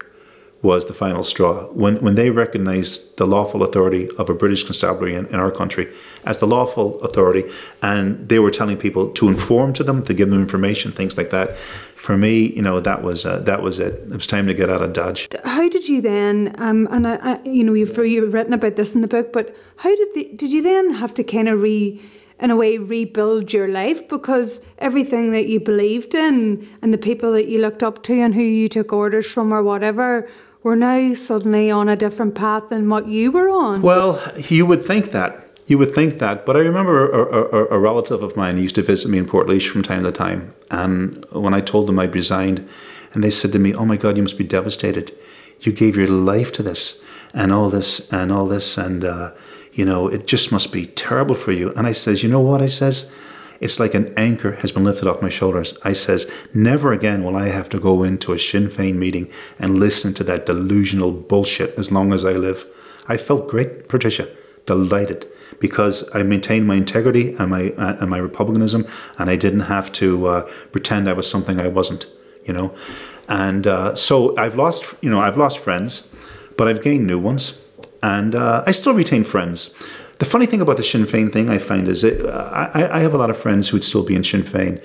was the final straw when when they recognised the lawful authority of a British constabulary in, in our country as the lawful authority, and they were telling people to inform to them, to give them information, things like that. For me, you know, that was uh, that was it. It was time to get out of Dodge. How did you then? Um, and I, I, you know, you've you've written about this in the book, but how did the, did you then have to kind of re, in a way, rebuild your life because everything that you believed in and the people that you looked up to and who you took orders from or whatever were now suddenly on a different path than what you were on. Well, you would think that. You would think that, but I remember a, a, a relative of mine used to visit me in Port from time to time, and when I told them I'd resigned, and they said to me, "Oh my God, you must be devastated. You gave your life to this, and all this, and all this, and uh, you know it just must be terrible for you." And I says, "You know what?" I says, "It's like an anchor has been lifted off my shoulders." I says, "Never again will I have to go into a Sinn Féin meeting and listen to that delusional bullshit as long as I live." I felt great, Patricia, delighted because I maintained my integrity and my uh, and my republicanism, and I didn't have to uh, pretend I was something I wasn't. You know, and uh, so I've lost you know I've lost friends, but I've gained new ones, and uh, I still retain friends. The funny thing about the Sinn Féin thing I find is that uh, I, I have a lot of friends who'd still be in Sinn Féin,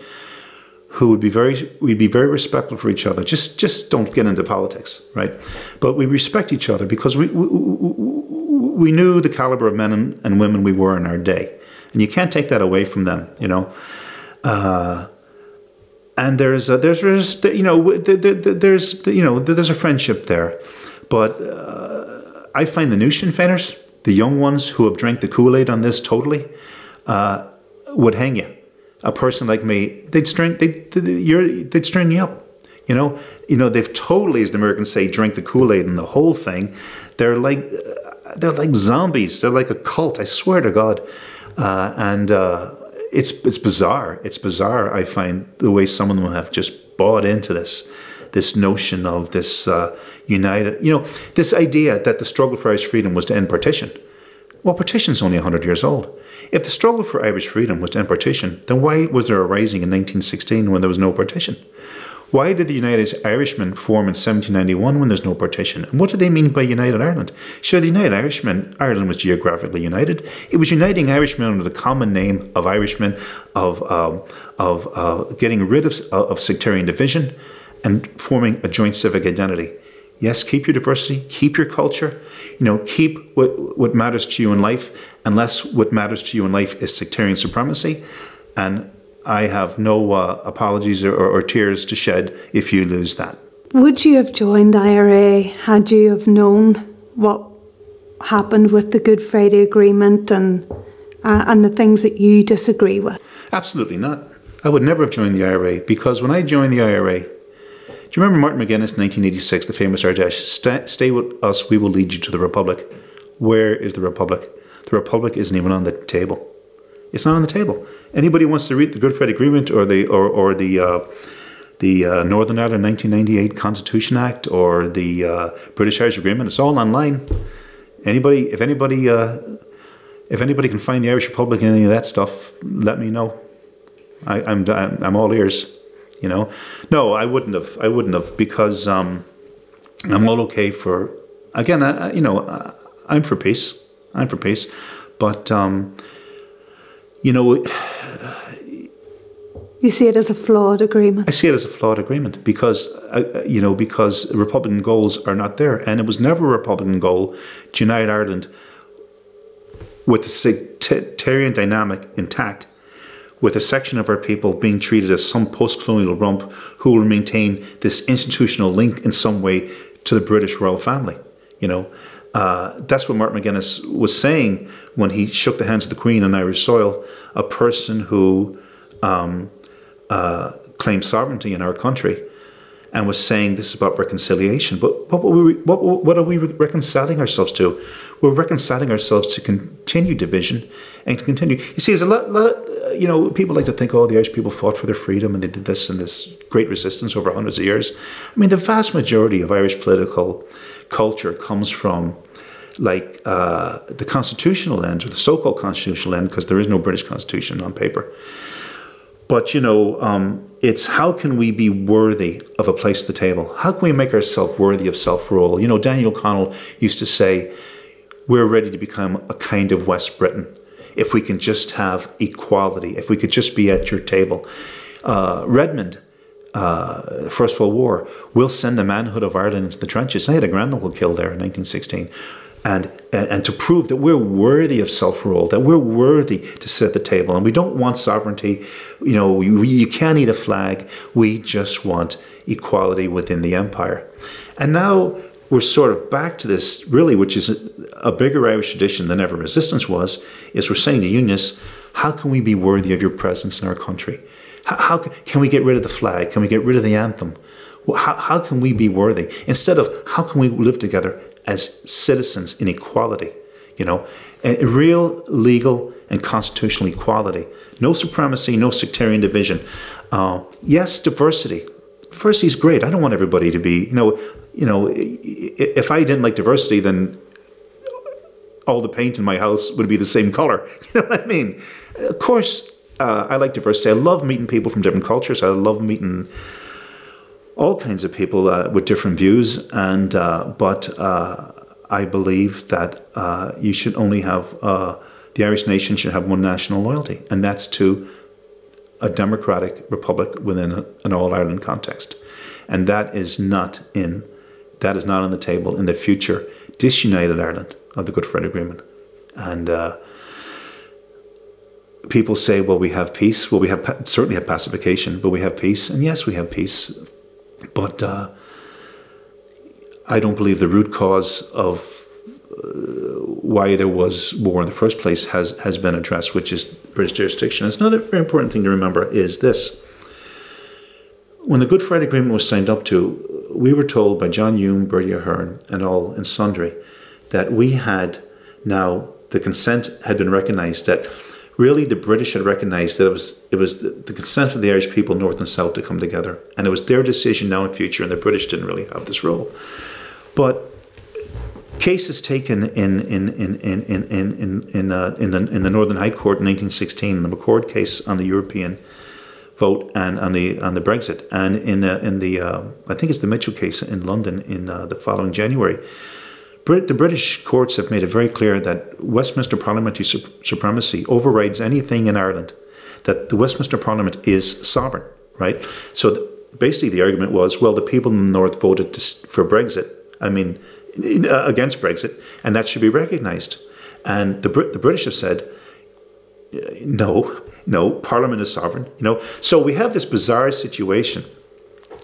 who would be very we'd be very respectful for each other. Just just don't get into politics, right? But we respect each other because we we, we knew the caliber of men and, women we were in our day, and you can't take that away from them, you know. Uh, and there's a, there's, there's you know there, there, there's you know there's a friendship there, but uh, I find the new Sinn Féiners, the young ones who have drank the Kool Aid on this totally, uh, would hang you. A person like me, they'd string they you're they'd string you up. You know, you know they've totally, as the Americans say, drank the Kool Aid and the whole thing. They're like they're like zombies. They're like a cult. I swear to God, uh, and uh, it's it's bizarre. It's bizarre. I find the way some of them have just bought into this this notion of this uh, united. You know, this idea that the struggle for Irish freedom was to end partition. Well, partition's only hundred years old. If the struggle for Irish freedom was to end partition, then why was there a rising in 1916 when there was no partition? Why did the United Irishmen form in 1791 when there's no partition? And what do they mean by United Ireland? Sure, the United Irishmen, Ireland was geographically united. It was uniting Irishmen under the common name of Irishmen, of, um, of uh, getting rid of, of sectarian division and forming a joint civic identity. Yes, keep your diversity, keep your culture, you know, keep what, what matters to you in life, unless what matters to you in life is sectarian supremacy. And I have no uh, apologies or, or, tears to shed if you lose that. Would you have joined the IRA had you have known what happened with the Good Friday Agreement and uh, and the things that you disagree with? Absolutely not. I would never have joined the IRA because when I joined the IRA, do you remember Martin McGuinness, 1986, the famous Ard Fheis? Stay, with us, we will lead you to the Republic. Where is the Republic? The Republic isn't even on the table. It's not on the table. Anybody wants to read the Good Friday Agreement or the or, or the uh, the uh, Northern Ireland 1998 Constitution Act or the uh, British Irish Agreement? It's all online. Anybody, if anybody, uh, if anybody can find the Irish Republic and any of that stuff, let me know. I, I'm I'm all ears. You know, no, I wouldn't have. I wouldn't have because um, I'm all okay for. Again, I, you know, I'm for peace. I'm for peace, but um, you know, You see it as a flawed agreement. I see it as a flawed agreement because, uh, you know, because Republican goals are not there, and it was never a Republican goal to unite Ireland with the sectarian dynamic intact, with a section of our people being treated as some post-colonial rump who will maintain this institutional link in some way to the British royal family. You know, uh, that's what Martin McGuinness was saying when he shook the hands of the Queen on Irish soil, a person who. Um, uh, claimed sovereignty in our country and was saying this is about reconciliation. But what, we, what, what are we reconciling ourselves to? We're reconciling ourselves to continue division and to continue. You see, there's a lot, lot of, you know, people like to think, oh, the Irish people fought for their freedom and they did this and this great resistance over hundreds of years. I mean, the vast majority of Irish political culture comes from like uh, the constitutional end or the so-called constitutional end, because there is no British constitution on paper. But you know, um, it's how can we be worthy of a place at the table? How can we make ourselves worthy of self-rule? You know, Daniel O'Connell used to say, "We're ready to become a kind of West Britain if we can just have equality. If we could just be at your table." Uh, Redmond, uh, First World War, will send the manhood of Ireland into the trenches. I had a granduncle killed there in 1916 and, and to prove that we're worthy of self-rule, that we're worthy to sit at the table, and we don't want sovereignty. You know, you, you can't eat a flag. We just want equality within the empire. And now we're sort of back to this, really, which is a, a bigger Irish tradition than ever resistance was. Is we're saying to unionists, how can we be worthy of your presence in our country? How, how can we get rid of the flag? Can we get rid of the anthem? How, how can we be worthy? Instead of how can we live together as citizens in equality, you know, a real legal and constitutional equality. No supremacy, no sectarian division. Uh, yes, diversity. Diversity is great. I don't want everybody to be, you know, you know, if I didn't like diversity, then all the paint in my house would be the same color. You know what I mean? Of course, uh, I like diversity. I love meeting people from different cultures. I love meeting all kinds of people uh, with different views, and uh, but uh, I believe that uh, you should only have uh, the Irish nation should have one national loyalty, and that's to a democratic republic within an all Ireland context, and that is not in that is not on the table in the future disunited Ireland of the Good Friday Agreement, and uh, people say, well, we have peace. Well, we have certainly have pacification, but we have peace. And yes, we have peace. But uh, I don't believe the root cause of uh, why there was war in the first place has, has been addressed, which is British jurisdiction. And another very important thing to remember is this. When the Good Friday Agreement was signed up to, we were told by John Hume, Bertie Ahern, and all and sundry that we had now, the consent had been recognized that really the British had recognized that it was it was the, the, consent of the Irish people, North and South, to come together, and it was their decision now and future, and the British didn't really have this role. But cases taken in in in in in in in, uh, in the in the Northern High Court in 1916, the McCord case on the European vote and on the on the Brexit, and in the in the uh, I think it's the Mitchell case in London in uh, the following January Brit- the British courts have made it very clear that Westminster parliamentary su- supremacy overrides anything in Ireland, that the Westminster Parliament is sovereign, right? So the, basically, the argument was well, the people in the North voted for Brexit, I mean, in, uh, against Brexit, and that should be recognised. And the, Brit- the British have said, no, no, Parliament is sovereign, you know. So we have this bizarre situation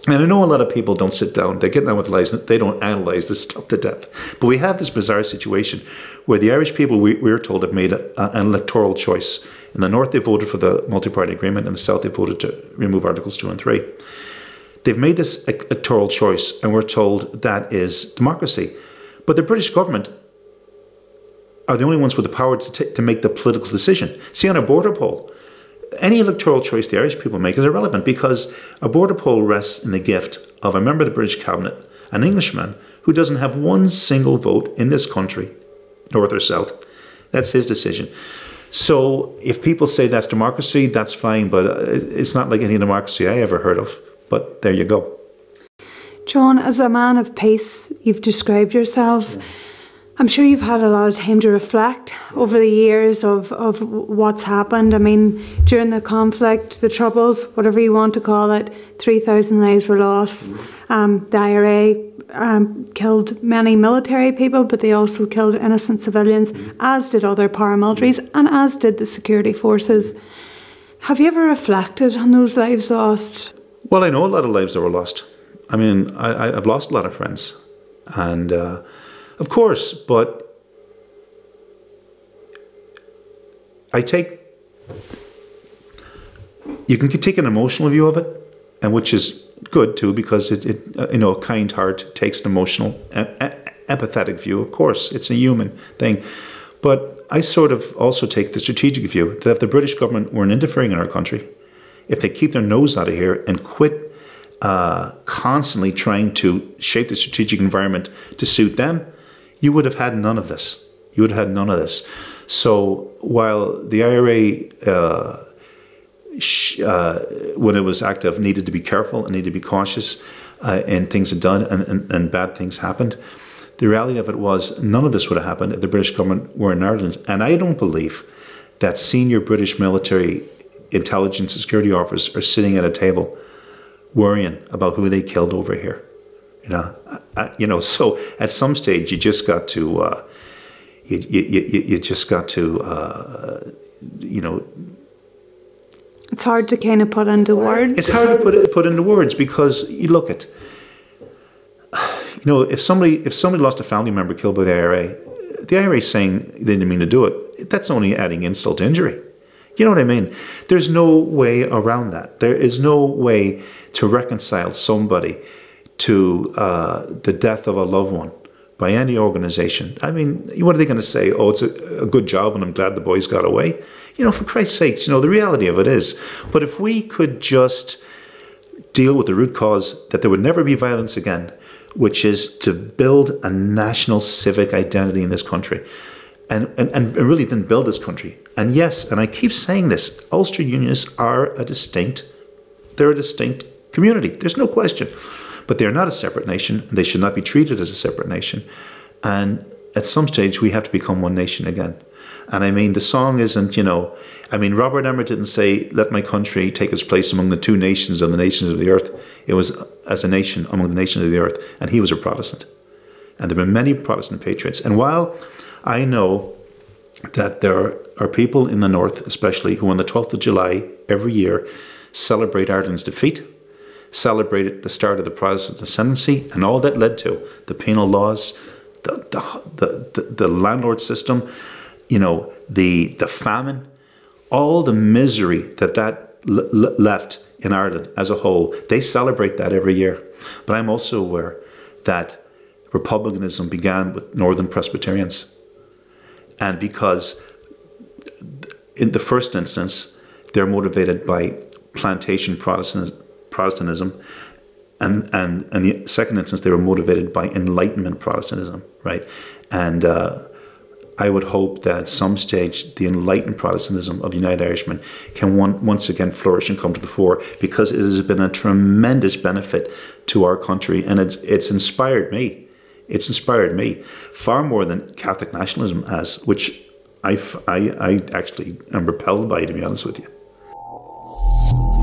and I know a lot of people don't sit down, they get on with lies, they don't analyze this stuff to death. But we have this bizarre situation where the Irish people, we, we're told, have made a, an electoral choice. In the North, they voted for the multi party agreement, in the South, they voted to remove Articles 2 and 3. They've made this electoral choice, and we're told that is democracy. But the British government are the only ones with the power to, to make the political decision. See, on a border poll, any electoral choice the Irish people make is irrelevant because a border poll rests in the gift of a member of the British cabinet, an Englishman who doesn't have one single vote in this country, north or south. That's his decision. So if people say that's democracy, that's fine, but uh, it's not like any democracy I ever heard of. But there you go. John, as a man of peace, you've described yourself. I'm sure you've had a lot of time to reflect over the years of, of what's happened. I mean, during the conflict, the troubles, whatever you want to call it, 3,000 lives were lost. Um, the IRA um, killed many military people, but they also killed innocent civilians, as did other paramilitaries, and as did the security forces. Have you ever reflected on those lives lost? Well, I know a lot of lives that were lost. I mean, I, have lost a lot of friends. And uh, of course, but I take you can take an emotional view of it, and which is good too because it, it uh, you know a kind heart takes an emotional, empathetic view. Of course, it's a human thing, but I sort of also take the strategic view that if the British government weren't interfering in our country, if they keep their nose out of here and quit uh, constantly trying to shape the strategic environment to suit them, you would have had none of this. You would have had none of this. So while the IRA, uh, uh, when it was active, needed to be careful and needed to be cautious, uh, and things had done, and, and, and, bad things happened. The reality of it was none of this would have happened if the British government were in Ireland. And I don't believe that senior British military intelligence security officers are sitting at a table worrying about who they killed over here. You know, I, you know. So at some stage, you just got to, uh, you, you, you, you just got to, uh, you know. It's hard to kind of put into words. It's hard to put put into words because you look at, you know, if somebody if somebody lost a family member killed by the IRA, the IRA is saying they didn't mean to do it. That's only adding insult to injury. You know what I mean? There's no way around that. There is no way to reconcile somebody to uh, the death of a loved one by any organization. I mean, what are they going to say? Oh, it's a, a, good job and I'm glad the boys got away. You know, for Christ's sakes, you know, the reality of it is. But if we could just deal with the root cause that there would never be violence again, which is to build a national civic identity in this country. And, and, and really then build this country. And yes, and I keep saying this, Ulster Unionists are a distinct, they're a distinct community. There's no question. But they're not a separate nation. They should not be treated as a separate nation. And at some stage, we have to become one nation again. And I mean, the song isn't, you know, I mean, Robert Emmet didn't say, let my country take its place among the two nations of the nations of the earth. It was as a nation among the nations of the earth. And he was a Protestant. And there been many Protestant patriots. And while I know that there are people in the north, especially, who on the 12th of July every year celebrate Ireland's defeat celebrated the start of the Protestant ascendancy and all that led to the penal laws, the, the, the, the, landlord system, you know, the, the famine, all the misery that that left in Ireland as a whole. They celebrate that every year. But I'm also aware that republicanism began with Northern Presbyterians. And because in the first instance, they're motivated by plantation Protestantism Protestantism, and and and the second instance they were motivated by Enlightenment Protestantism, right? And uh, I would hope that at some stage the enlightened Protestantism of United Irishmen can one, once again flourish and come to the fore because it has been a tremendous benefit to our country and it's it's inspired me. It's inspired me far more than Catholic nationalism has, which I, I, I actually am repelled by, to be honest with you.